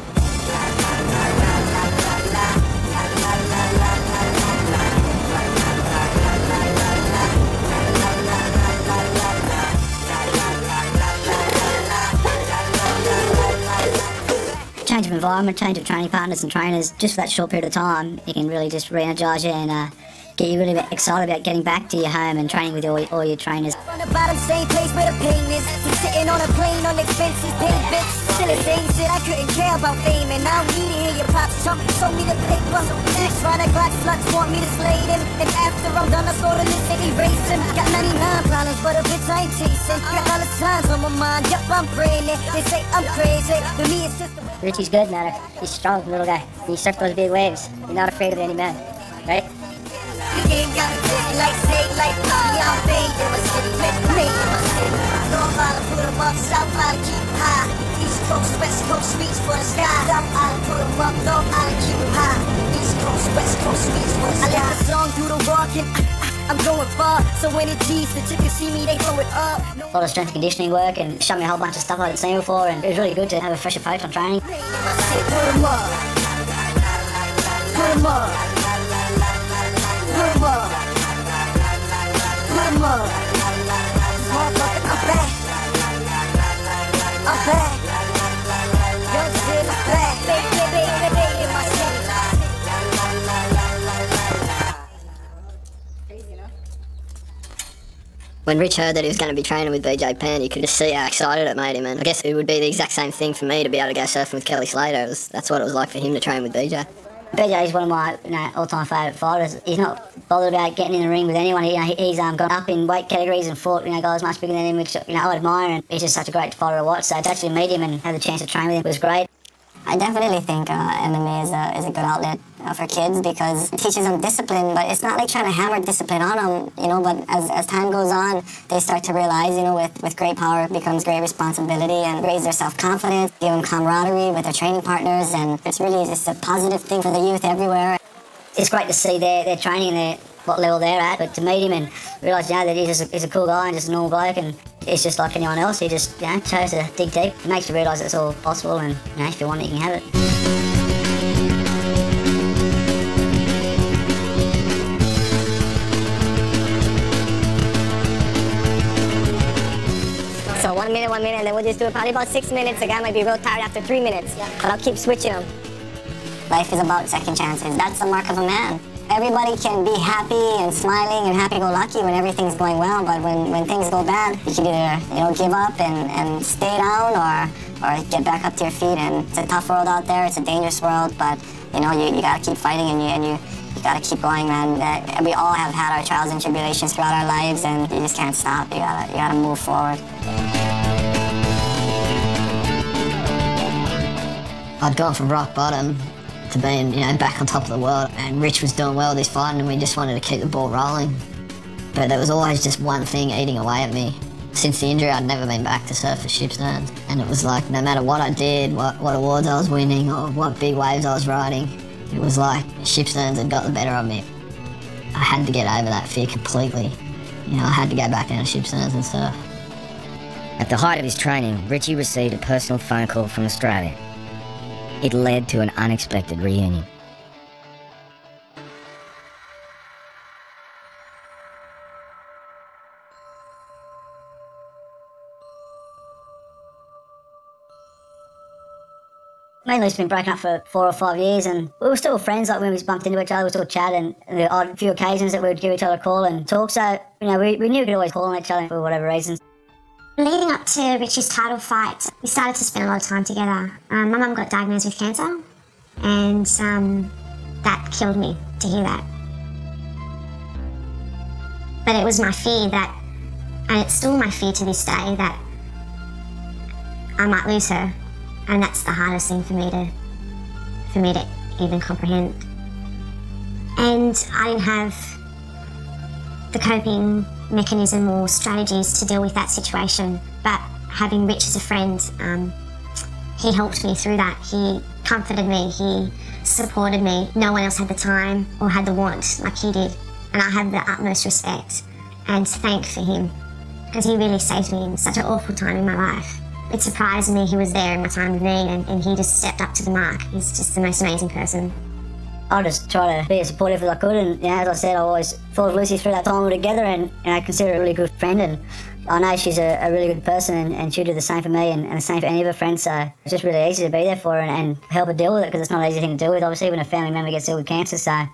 Speaker 3: Change of environment, change of training partners and trainers, just for that short period of time, it can really just re-energise you and uh, get you really excited about getting back to your home and training with all, all your trainers.
Speaker 6: On the bottom, same place where the pain is. He's sitting on a plane on expenses, paid bits. Still the same shit, I couldn't care about fame. And I don't need to hear your props chump. Show me the paper. Next round of Glock sluts want me to slay them. And after I'm done, I sort of list and erase them. Got 99 problems, but a bitch I ain't chasing. Got all the signs on my mind, yup, I'm praying it. They say I'm crazy. To me, it's just.
Speaker 8: Richie's good, man. He's strong, little guy. He surfs those big waves. He's not afraid of any man. Right?
Speaker 6: The game got me twisted like snake, like me. I'm fade in my city, with me in my city. North Island, put 'em up, South Island, keep high. East Coast, West Coast, reach for the sky. South Island, put up, North Island, keep high. East Coast, West Coast, reach for the sky. I let the song do the walking. I'm going far, so when it G's, the chickens see me, they throw it up.
Speaker 3: A lot of strength and conditioning work and showed me a whole bunch of stuff I hadn't seen before and it was really good to have a fresh approach on training.
Speaker 6: Put 'em up. Put 'em up.
Speaker 1: When Rich heard that he was going to be training with BJ Penn, you could just see how excited it made him. And I guess it would be the exact same thing for me to be able to go surfing with Kelly Slater. Was, that's what it was like for him to train with BJ.
Speaker 3: BJ is one of my you know, all-time favourite fighters. He's not bothered about getting in the ring with anyone. He, you know, he's um, gone up in weight categories and fought you know guys much bigger than him, which you know I admire. And he's just such a great fighter to watch. So to actually meet him and have the chance to train with him was great.
Speaker 2: I definitely think uh, MMA is a, is a good outlet uh, for kids because it teaches them discipline, but it's not like trying to hammer discipline on them, you know, but as, as time goes on, they start to realize, you know, with, with great power becomes great responsibility and raise their self-confidence, give them camaraderie with their training partners, and it's really just a positive thing for the youth everywhere.
Speaker 3: It's great to see their, their training their, what level they're at, but to meet him and realise you know, that he's, just a, he's a cool guy and just a normal bloke and he's just like anyone else. He just you know, chose to dig deep. It makes you realise it's all possible and you know, if you want it, you can have it. So one minute, one minute, and then we'll just do it probably about six minutes. The guy might be real tired after three minutes, but I'll keep switching them.
Speaker 11: Life is about second chances. That's the mark of a man. Everybody can be happy and smiling and happy-go-lucky when everything's going well, but when, when things go bad, you can either you know give up and, and stay down or or get back up to your feet. And it's a tough world out there. It's a dangerous world, but you know you, you gotta keep fighting and you and you, you gotta keep going, man. Uh, we all have had our trials and tribulations throughout our lives, and you just can't stop. You gotta you gotta move forward.
Speaker 1: I'd gone from rock bottom to being, you know, back on top of the world, and Rich was doing well this fight, and we just wanted to keep the ball rolling. But there was always just one thing eating away at me. Since the injury, I'd never been back to surf for Shipsterns, and it was like no matter what I did, what, what awards I was winning, or what big waves I was riding, it was like Shipsterns had got the better of me. I had to get over that fear completely. You know, I had to go back down to Shipsterns and surf.
Speaker 4: At the height of his training, Richie received a personal phone call from Australia. It led to an unexpected reunion.
Speaker 3: Mainly it's been broken up for four or five years and we were still friends like when we bumped into each other, we still chat and the odd few occasions that we would give each other a call and talk. So, you know, we, we knew we could always call on each other for whatever reasons.
Speaker 2: Leading up to Richie's title fight, we started to spend a lot of time together. Um, my mum got diagnosed with cancer, and um, that killed me to hear that. But it was my fear that, and it's still my fear to this day, that I might lose her, and that's the hardest thing for me to, for me to even comprehend. And I didn't have the coping mechanism or strategies to deal with that situation. But having Rich as a friend, um, he helped me through that. He comforted me. He supported me. No one else had the time or had the want like he did. And I have the utmost respect and thank for him because he really saved me in such an awful time in my life. It surprised me he was there in my time of need and, and he just stepped up to the mark. He's just the most amazing person.
Speaker 3: I just try to be as supportive as I could, and you know, as I said, I always thought of Lucy through that time we were together, and know, I consider her a really good friend, and I know she's a, a really good person, and, and she'll do the same for me, and, and, the same for any of her friends. So it's just really easy to be there for her and, and help her deal with it because it's not an easy thing to deal with. Obviously, when a family member gets ill with cancer, so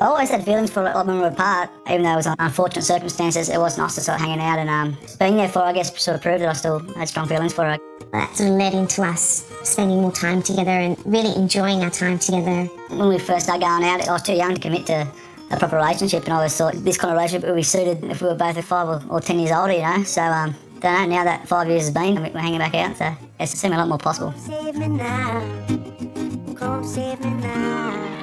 Speaker 3: I always had feelings for we were apart, even though it was on unfortunate circumstances. It was nice to start hanging out and um, being there for, her, I guess, sort of proved that I still had strong feelings for her.
Speaker 2: That sort of led into us spending more time together and really enjoying our time together.
Speaker 3: When we first started going out, I was too young to commit to a proper relationship, and I always thought this kind of relationship would be suited if we were both five or, or ten years older, you know. So um, don't know. Now that five years has been, we're hanging back out, so it's seeming a lot more possible.
Speaker 5: Save me now. Come save me now.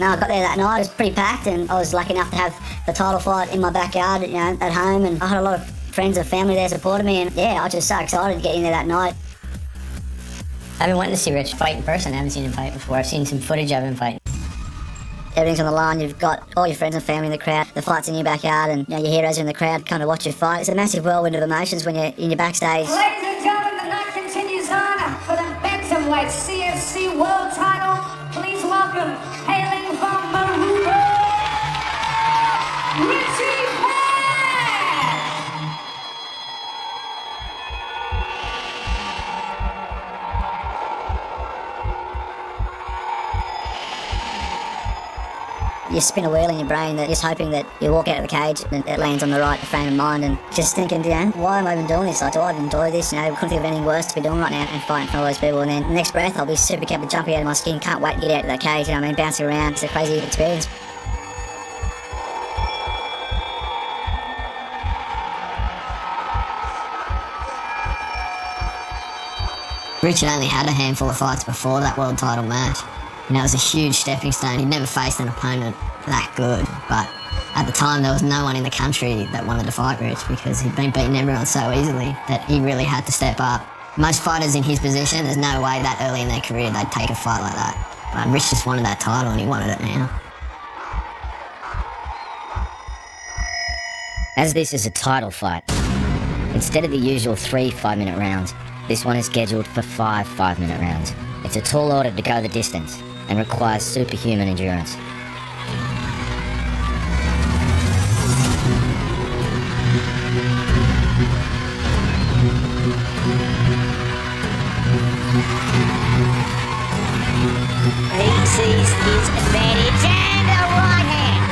Speaker 3: No, I got there that night. It was pretty packed, and I was lucky enough to have the title fight in my backyard, you know, at home. And I had a lot of friends and family there supporting me, and yeah, I was just so excited to get in there that night.
Speaker 9: I've been wanting to see Rich fight in person. I haven't seen him fight before. I've seen some footage of him fight.
Speaker 3: Everything's on the line. You've got all your friends and family in the crowd. The fight's in your backyard, and you know, your heroes are in the crowd, kind of watch you fight. It's a massive whirlwind of emotions when you're in your backstage.
Speaker 6: Ladies and gentlemen, the night continues on for the Bantamweight CFC World Title.
Speaker 3: You spin a wheel in your brain that just hoping that you walk out of the cage and it lands on the right frame of mind and just thinking, you know, why am I even doing this? Like, do I even enjoy this? You know, couldn't think of anything worse to be doing right now and fighting for all those people. And then the next breath, I'll be super kept jumping out of my skin. Can't wait to get out of that cage, you know I mean? Bouncing around. It's a crazy experience.
Speaker 1: Richard only had a handful of fights before that world title match. You know, it was a huge stepping stone. He'd never faced an opponent that good, but at the time there was no one in the country that wanted to fight Rich because he'd been beating everyone so easily that he really had to step up. Most fighters in his position, there's no way that early in their career they'd take a fight like that. But Rich just wanted that title and he wanted it now.
Speaker 4: As this is a title fight, instead of the usual three five minute rounds, This one is scheduled for five five minute rounds. It's a tall order to go the distance and requires superhuman endurance.
Speaker 7: And right hand.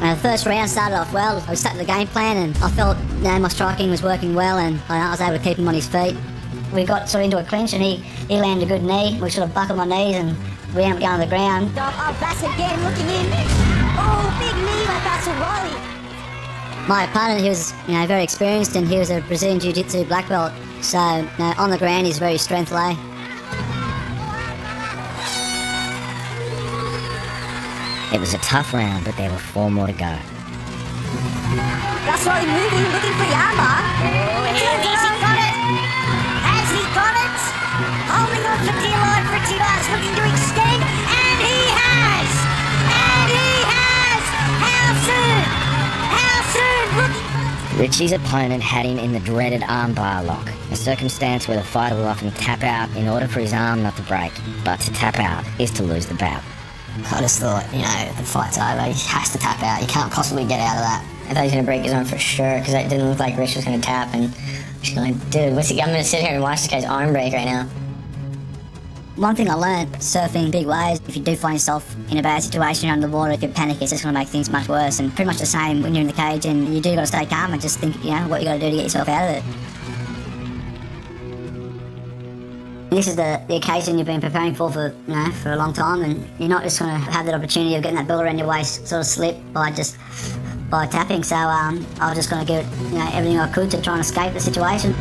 Speaker 3: The first round started off well. I stuck to the game plan, and I felt know, my striking was working well, and I was able to keep him on his feet. We got sort of into a clinch, and he, he landed a good knee. We sort of buckled my knees, and we ended up going to the ground.
Speaker 7: Oh, Bass again looking in. Oh, big knee by Bass O'Reilly.
Speaker 3: My opponent, he was you know very experienced, and he was a Brazilian Jiu-Jitsu black belt. So you know, on the ground, he's very strength lay.
Speaker 4: It was a tough round, but there were four more to go.
Speaker 7: Bass O'Reilly moving, looking for the armbar. Oh, here he got it. Has he got it? Holding on for dear life, Richie Bass looking to extend, and he has. And he has. How soon? How soon? Looking
Speaker 4: Richie's opponent had him in the dreaded armbar lock, a circumstance where the fighter will often tap out in order for his arm not to break. But to tap out is to lose the bout.
Speaker 1: I just thought, you know, the fight's over. He has to tap out. He can't possibly get out of that.
Speaker 9: I thought he was gonna break his arm for sure because it didn't look like Rich was gonna tap. And she's going, dude, what's he? I'm gonna sit here and watch this guy's arm break right now.
Speaker 3: One thing I learned surfing big waves, if you do find yourself in a bad situation under the water, if you panic, it's just going to make things much worse. And pretty much the same when you're in the cage, and you do got to stay calm and just think, you know, what you got to do to get yourself out of it. This is the, the occasion you've been preparing for for you know for a long time, and you're not just going to have that opportunity of getting that belt around your waist sort of slip by just by tapping. So um, I was just going to give it you know everything I could to try and escape the situation.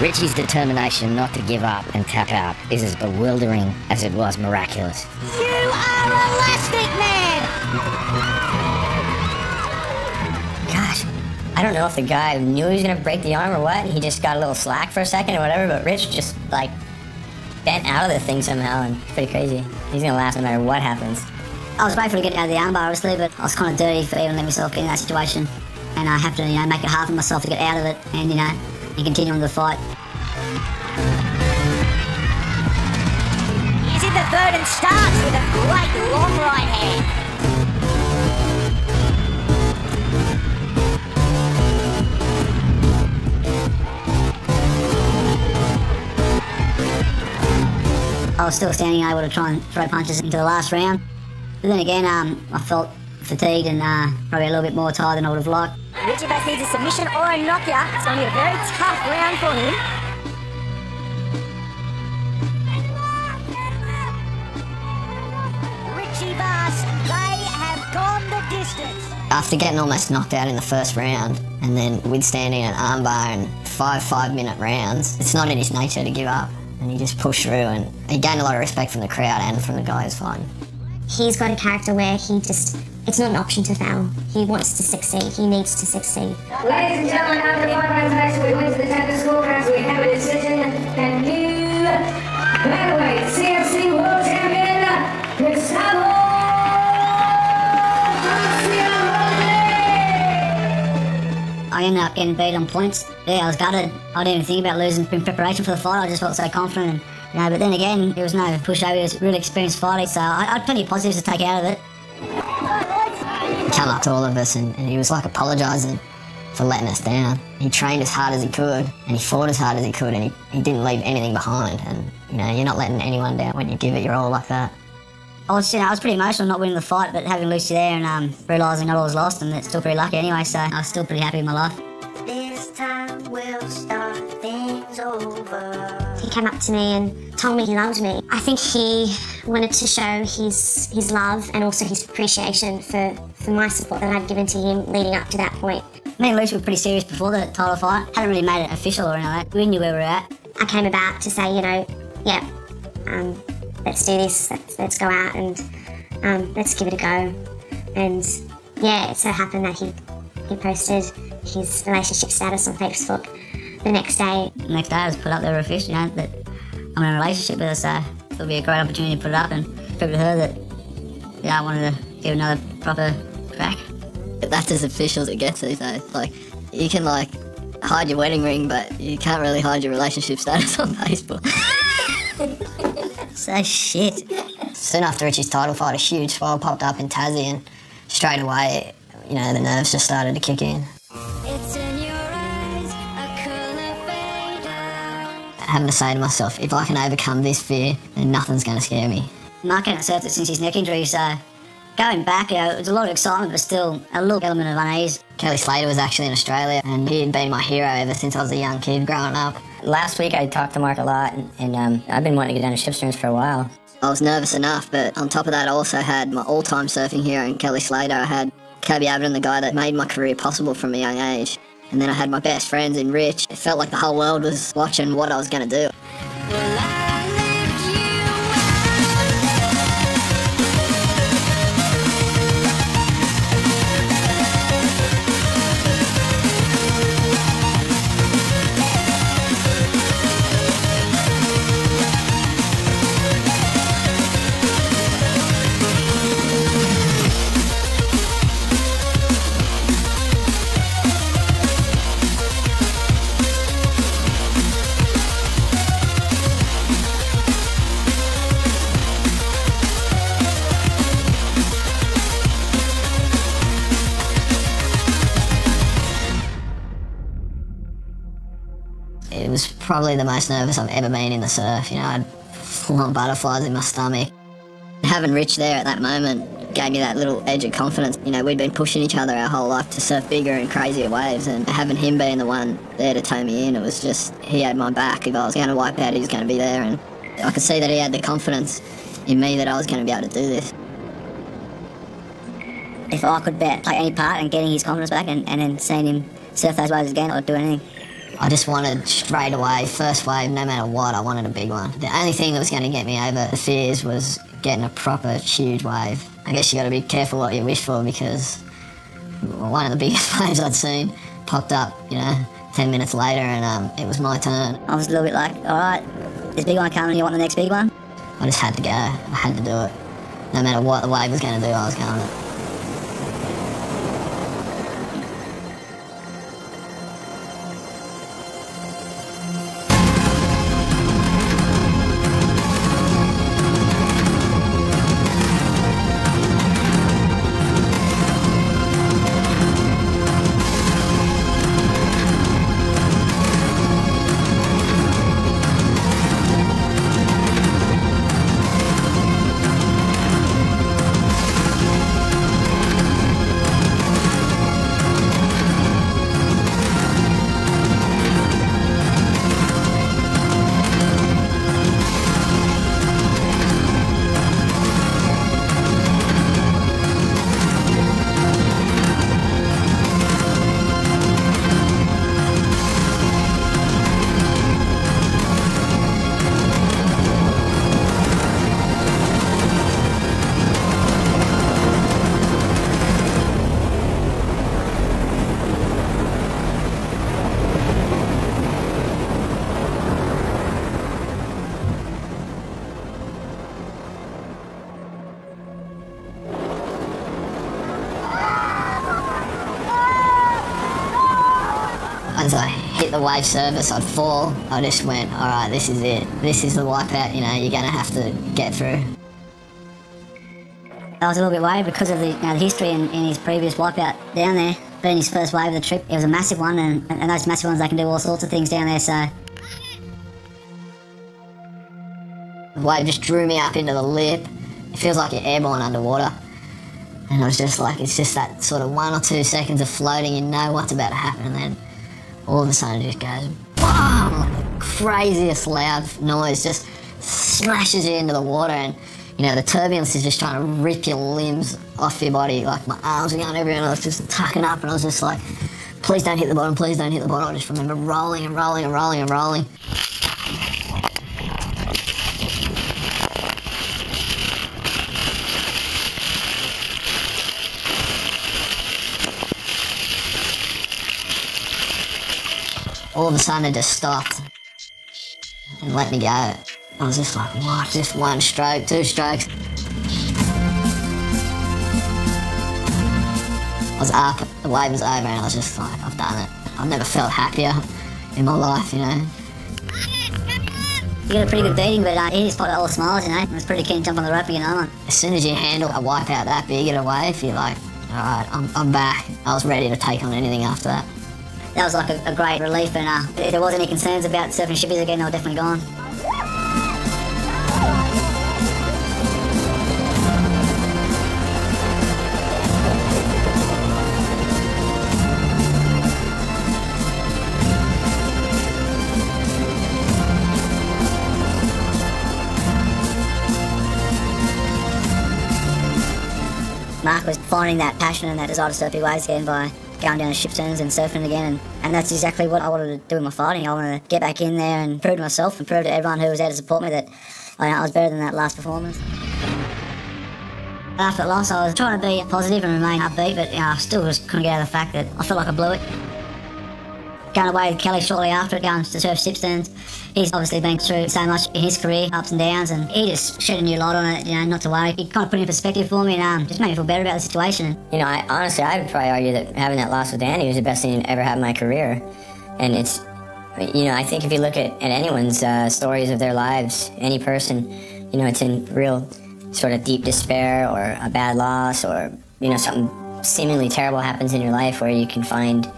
Speaker 4: Richie's determination not to give up and tap out is as bewildering as it was miraculous.
Speaker 7: You are Elastic Man!
Speaker 9: Gosh, I don't know if the guy knew he was gonna break the arm or what. He just got a little slack for a second or whatever. But Rich just like bent out of the thing somehow, and it's pretty crazy. He's gonna last no matter what happens.
Speaker 3: I was grateful to get out of the armbar, obviously, but I was kind of dirty for even letting myself get in that situation. And I have to, you know, make it hard for myself to get out of it and, you know, and continue on the fight.
Speaker 7: He's in the third and starts with a great long right hand.
Speaker 3: I was still standing able to try and throw punches into the last round. But then again, um, I felt fatigued and uh, probably a little bit more tired than I would have liked.
Speaker 7: Richie Bass needs a submission or a knockout. It's going to be a very tough round for him. Richie Bass, they have gone the distance.
Speaker 1: After getting almost knocked out in the first round and then withstanding an armbar and five five minute rounds, it's not in his nature to give up. And he just pushed through and he gained a lot of respect from the crowd and from the guys fighting.
Speaker 2: He's got a character where he just, it's not an option to fail. He wants to succeed. He needs to succeed.
Speaker 6: Ladies and gentlemen, after five rounds of action, we went to the technical scorecards. We have a decision, and new bantamweight CFC
Speaker 3: I ended up getting beat on points. Yeah, I was gutted. I didn't even think about losing in preparation for the fight. I just felt so confident. And, you know, but then again, there was no pushover. It was really experienced fighter, so I, I had plenty of positives to take out of it.
Speaker 1: He came up to all of us and, and he was like apologising for letting us down. He trained as hard as he could and he fought as hard as he could and he, he didn't leave anything behind. And, you know, you're not letting anyone down when you give it your all like that.
Speaker 3: I was, you know, I was pretty emotional not winning the fight, but having Lucy there and um, realising not all was lost, and it's still pretty lucky anyway. So I was still pretty happy with my life.
Speaker 5: This time we'll start things over.
Speaker 2: He came up to me and told me he loved me. I think he wanted to show his his love and also his appreciation for, for my support that I'd given to him leading up to that point.
Speaker 3: Me and Lucy were pretty serious before the title fight. Hadn't really made it official or anything like that. We knew where we were at.
Speaker 2: I came about to say, you know, yeah, um, let's do this, let's, let's go out and um, let's give it a go. And yeah, it so happened that he, he posted his relationship status on Facebook the next day.
Speaker 3: The next day I was put up there officially, you know, that I'm in a relationship with her, so it'll be a great opportunity to put it up and prove to her that, yeah, I wanted to give another proper crack.
Speaker 1: But that's as official as it gets these days. Like, you can like hide your wedding ring, but you can't really hide your relationship status [LAUGHS] on Facebook. [LAUGHS]
Speaker 3: So shit.
Speaker 1: Soon after Richie's title fight, a huge swell popped up in Tassie, and straight away, you know, the nerves just started to kick in.
Speaker 6: It's in your eyes, a color.
Speaker 1: Having to say to myself, if I can overcome this fear, then nothing's going to scare me.
Speaker 3: Mark hasn't surfed it since his neck injury, so going back, you know, it was a lot of excitement, but still a little element of unease.
Speaker 1: Kelly Slater was actually in Australia, and he had been my hero ever since I was a young kid growing up.
Speaker 9: Last week I talked to Mark a lot, and, and um, I've been wanting to get down to Shipsterns for a while.
Speaker 1: I was nervous enough, but on top of that, I also had my all-time surfing hero in Kelly Slater. I had Koby Abberton, the guy that made my career possible from a young age. And then I had my best friends in Rich. It felt like the whole world was watching what I was going to do. Probably the most nervous I've ever been in the surf. You know, I had full-on butterflies in my stomach. Having Rich there at that moment gave me that little edge of confidence. You know, we'd been pushing each other our whole life to surf bigger and crazier waves, and having him being the one there to tow me in, it was just he had my back. If I was going to wipe out, he was going to be there, and I could see that he had the confidence in me that I was going to be able to do this.
Speaker 3: If I could bet play any part in getting his confidence back and, and then seeing him surf those waves again, I'd do anything.
Speaker 1: I just wanted straight away, first wave, no matter what, I wanted a big one. The only thing that was going to get me over the fears was getting a proper huge wave. I guess you got to be careful what you wish for because one of the [LAUGHS] biggest waves I'd seen popped up, you know, 10 minutes later and um, it was my turn.
Speaker 3: I was a little bit like, all right, this big one coming, you want the next big one?
Speaker 1: I just had to go. I had to do it. No matter what the wave was going to do, I was going to. Wave surface, I'd fall. I just went, all right, this is it. This is the wipeout, you know, you're to have to get through.
Speaker 3: I was a little bit worried because of the, you know, the history in, in his previous wipeout down there. Being his first wave of the trip, it was a massive one, and, and those massive ones, they can do all sorts of things down there, so
Speaker 1: The wave just drew me up into the lip. It feels like you're airborne underwater. And I was just like, it's just that sort of one or two seconds of floating, you know what's about to happen, and then all of a sudden it just goes the craziest loud noise just smashes you into the water, and you know, the turbulence is just trying to rip your limbs off your body. Like my arms were going everywhere, and I was just tucking up, and I was just like, please don't hit the bottom, please don't hit the bottom. I just remember rolling and rolling and rolling and rolling. All of a sudden it just stopped and let me go. I was just like, what? Just one stroke, two strokes. I was up, the wave was over, and I was just like, I've done it. I've never felt happier in my life, you know.
Speaker 3: You got a pretty good beating, but uh, he just spotted all the smiles, you know. I was pretty keen to jump on the rope and get on.
Speaker 1: As soon as you handle a wipeout that big at a wave, you're like, all right, I'm, I'm back. I was ready to take on anything after that.
Speaker 3: That was like a, a great relief, and uh, if there was any concerns about surfing shippies again, they were definitely gone. Mark was finding that passion and that desire to surf big waves again by going down to Shipsterns and surfing again. And, and that's exactly what I wanted to do in my fighting. I wanted to get back in there and prove to myself and prove to everyone who was there to support me that I, I was better than that last performance. After that loss, I was trying to be positive and remain upbeat, but you know, I still just couldn't get out of the fact that I felt like I blew it. Going away with Kelly shortly after it, going to surf Shipsterns. He's obviously been through so much in his career, ups and downs, and he just shed a new light on it, you know, not to worry. He kind of put it in perspective for me and um, just made me feel better about the situation.
Speaker 9: You know, I, honestly, I would probably argue that having that loss with Danny was the best thing I ever had in my career. And it's, you know, I think if you look at, at anyone's uh, stories of their lives, any person, you know, it's in real sort of deep despair or a bad loss or, you know, something seemingly terrible happens in your life where you can find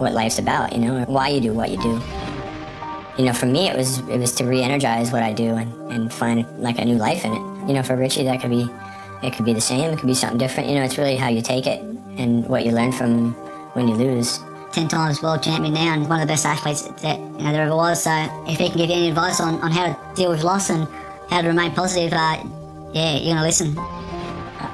Speaker 9: what life's about, you know, why you do what you do. You know, for me, it was it was to re-energize what I do and, and find like a new life in it. You know, for Richie, that could be it could be the same. It could be something different. You know, it's really how you take it and what you learn from when you lose.
Speaker 3: Ten times world champion now and one of the best athletes that you know there ever was. So if he can give you any advice on, on how to deal with loss and how to remain positive, uh, yeah, you're gonna listen.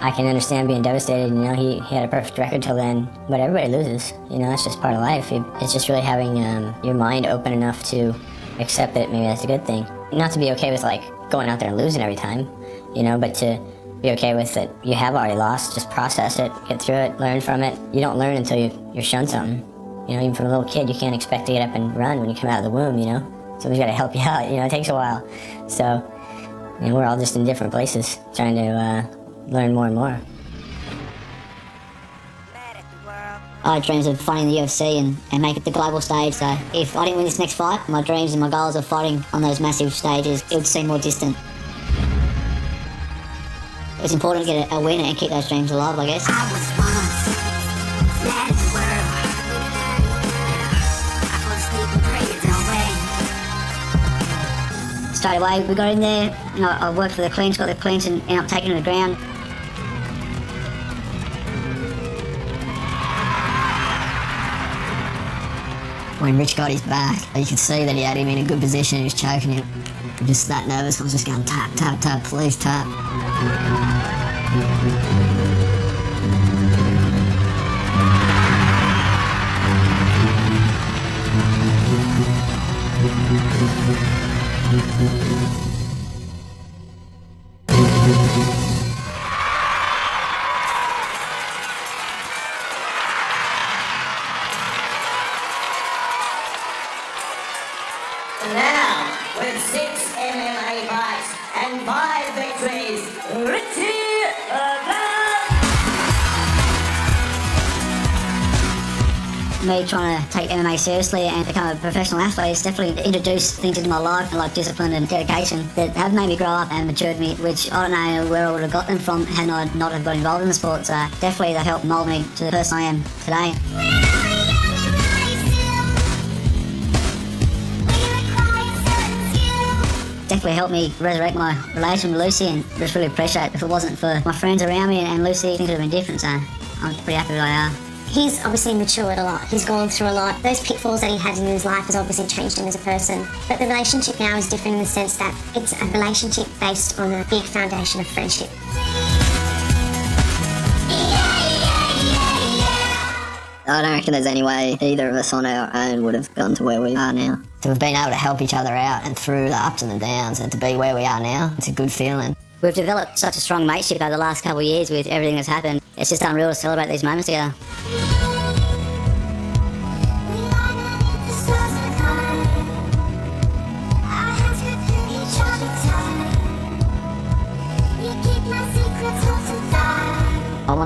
Speaker 9: I can understand being devastated. You know, he, he had a perfect record till then, but everybody loses. You know, that's just part of life. It's just really having um, your mind open enough to accept that maybe that's a good thing. Not to be okay with like going out there and losing every time, you know, but to be okay with that you have already lost. Just process it, get through it, learn from it. You don't learn until you, you're shown something. You know, even from a little kid, you can't expect to get up and run when you come out of the womb. You know, somebody's got to help you [LAUGHS] out. You know, it takes a while. So, know, we're all just in different places, trying to uh, learn more and more.
Speaker 3: I had dreams of fighting the UFC and, and make it the global stage. So if I didn't win this next fight, my dreams and my goals of fighting on those massive stages, it would seem more distant. It's important to get a, a win and keep those dreams alive, I guess. Straight away, we got in there. You know, I worked for the cleans, got the cleans, and ended up taking to the ground.
Speaker 1: When Rich got his back, you could see that he had him in a good position, he was choking him. I'm just that nervous, I was just going tap, tap, tap, please tap.
Speaker 3: Take MMA seriously and become a professional athlete has definitely introduced things into my life like discipline and dedication that have made me grow up and matured me, which I don't know where I would have got them from had I not have got involved in the sport. So definitely they helped mould me to the person I am today. Definitely helped me resurrect my relation with Lucy and just really appreciate it. If it wasn't for my friends around me and Lucy, things would have been different. So I'm pretty happy where I are.
Speaker 2: He's obviously matured a lot. He's gone through a lot. Those pitfalls that he had in his life has obviously changed him as a person. But the relationship now is different in the sense that it's a relationship based on a big foundation of friendship.
Speaker 1: I don't reckon there's any way either of us on our own would have gotten to where we are now. To have been able to help each other out and through the ups and the downs and to be where we are now, it's a good feeling.
Speaker 3: We've developed such a strong mateship over the last couple of years with everything that's happened. It's just unreal to celebrate these moments together.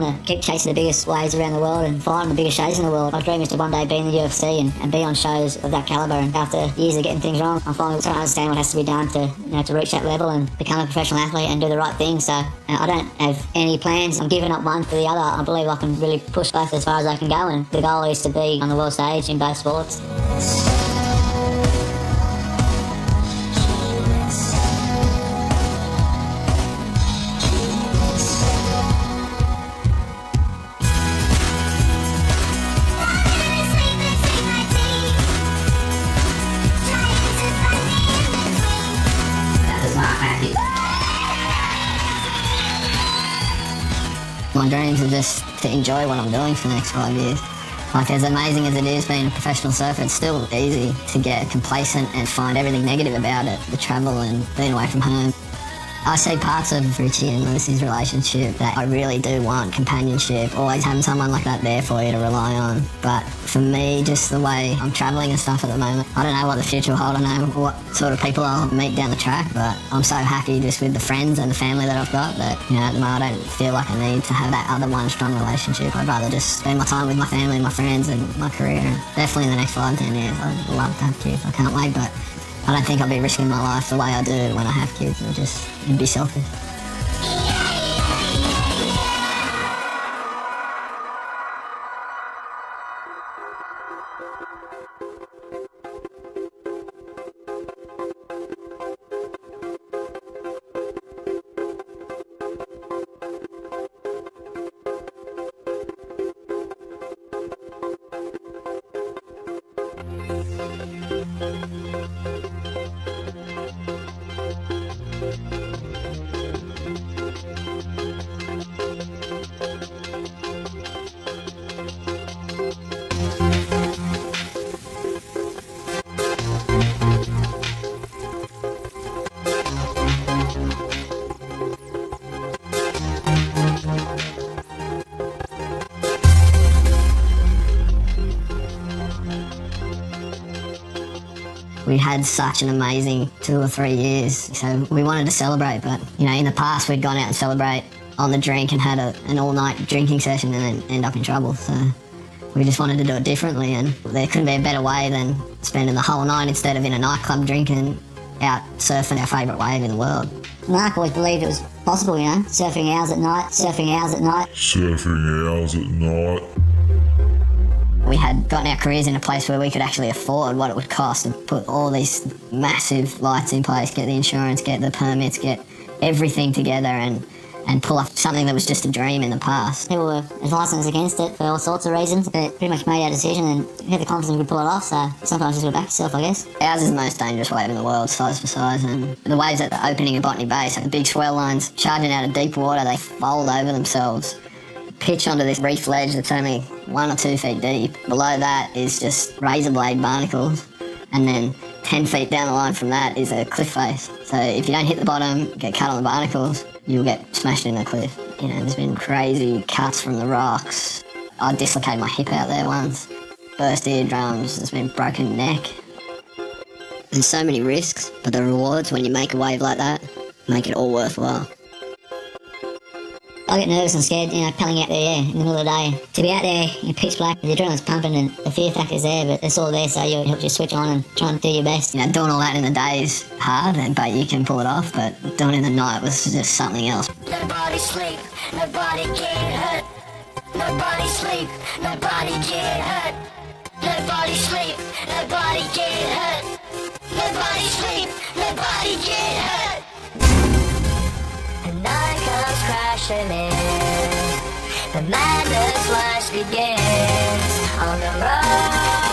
Speaker 3: Want to keep chasing the biggest waves around the world and fighting the biggest shows in the world. My dream is to one day be in the UFC and, and be on shows of that caliber. And after years of getting things wrong, I'm finally starting to understand what has to be done to you know to reach that level and become a professional athlete and do the right thing. So uh, I don't have any plans. I'm giving up one for the other. I believe I can really push both as far as I can go. And the goal is to be on the world stage in both sports.
Speaker 1: To enjoy what I'm doing for the next five years. Like as amazing as it is being a professional surfer, it's still easy to get complacent and find everything negative about it. The travel and being away from home. I see parts of Richie and Lucy's relationship that I really do want companionship, always having someone like that there for you to rely on. But for me, just the way I'm travelling and stuff at the moment, I don't know what the future will hold. I know what sort of people I'll meet down the track, but I'm so happy just with the friends and the family that I've got that, you know, at the moment I don't feel like I need to have that other one strong relationship. I'd rather just spend my time with my family my friends and my career. And definitely in the next five, ten years, I'd love to have kids. I can't wait, but I don't think I'll be risking my life the way I do when I have kids. It'll just it'd be selfish. Had such an amazing two or three years. So we wanted to celebrate, but you know, in the past we'd gone out and celebrate on the drink and had a, an all-night drinking session and then end up in trouble. So we just wanted to do it differently, and there couldn't be a better way than spending the whole night instead of in a nightclub drinking, out surfing our favourite wave in the world.
Speaker 3: Mark always believed it was possible, you know, surfing hours at night, surfing hours at night.
Speaker 12: Surfing hours at night.
Speaker 1: Had gotten our careers in a place where we could actually afford what it would cost to put all these massive lights in place, get the insurance, get the permits, get everything together and and pull off something that was just a dream in the past.
Speaker 3: People were advising us against it for all sorts of reasons, but pretty much made our decision and had the confidence we could pull it off, so sometimes just go back yourself, I guess.
Speaker 1: Ours is the most dangerous wave in the world, size for size, and the waves at the opening of Botany Bay, so the big swell lines charging out of deep water, they fold over themselves, pitch onto this reef ledge that's only one or two feet deep. Below that is just razor blade barnacles, and then 10 feet down the line from that is a cliff face. So if you don't hit the bottom, get cut on the barnacles, you'll get smashed in the cliff. You know, there's been crazy cuts from the rocks. I dislocated my hip out there once, burst eardrums, there's been broken neck. There's so many risks, but the rewards when you make a wave like that make it all worthwhile.
Speaker 3: I get nervous and scared, you know, paddling out there yeah, in the middle of the day. To be out there, in pitch black, the adrenaline's pumping and the fear factor's there, but it's all there, so you help you switch on and try and do your best.
Speaker 1: You know, doing all that in the day is hard, and- but you can pull it off, but doing it in the night was just something else.
Speaker 7: Nobody sleep, nobody get hurt. Nobody sleep, nobody get hurt. Nobody sleep, nobody get hurt. Nobody sleep, nobody get hurt. Crashing in. The madness once begins. On the road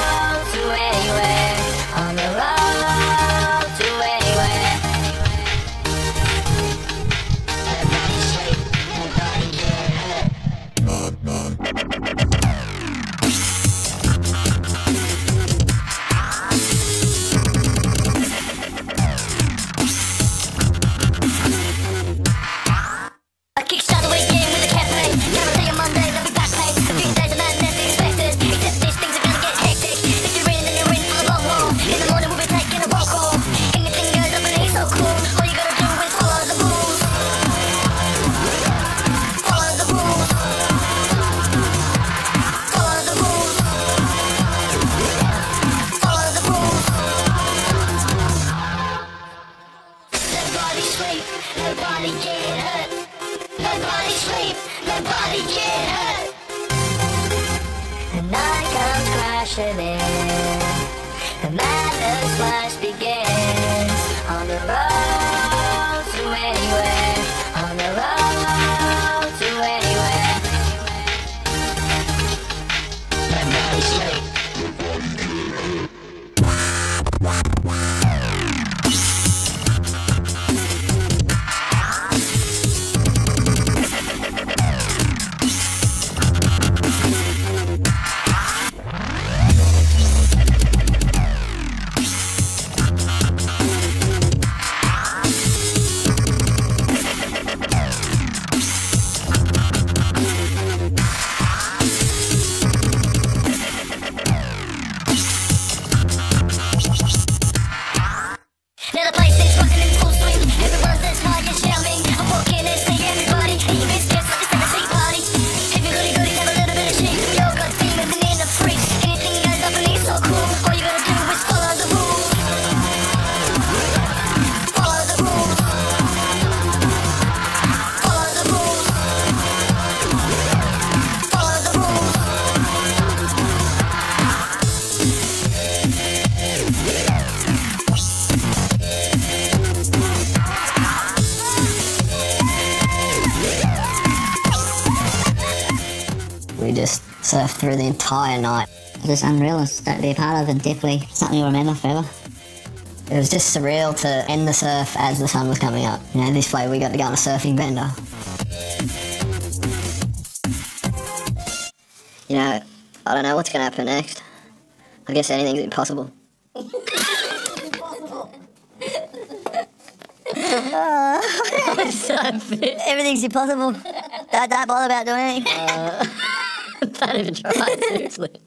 Speaker 1: entire night.
Speaker 3: Just unreal to be a part of and definitely something you'll remember forever.
Speaker 1: It was just surreal to end the surf as the sun was coming up. You know, this way we got to go on a surfing bender. You know, I don't know what's going to happen next. I guess anything's impossible. [LAUGHS] [LAUGHS]
Speaker 3: Everything's impossible. don't, don't bother about doing anything. Uh. [LAUGHS]
Speaker 1: Don't even try, [LAUGHS] seriously.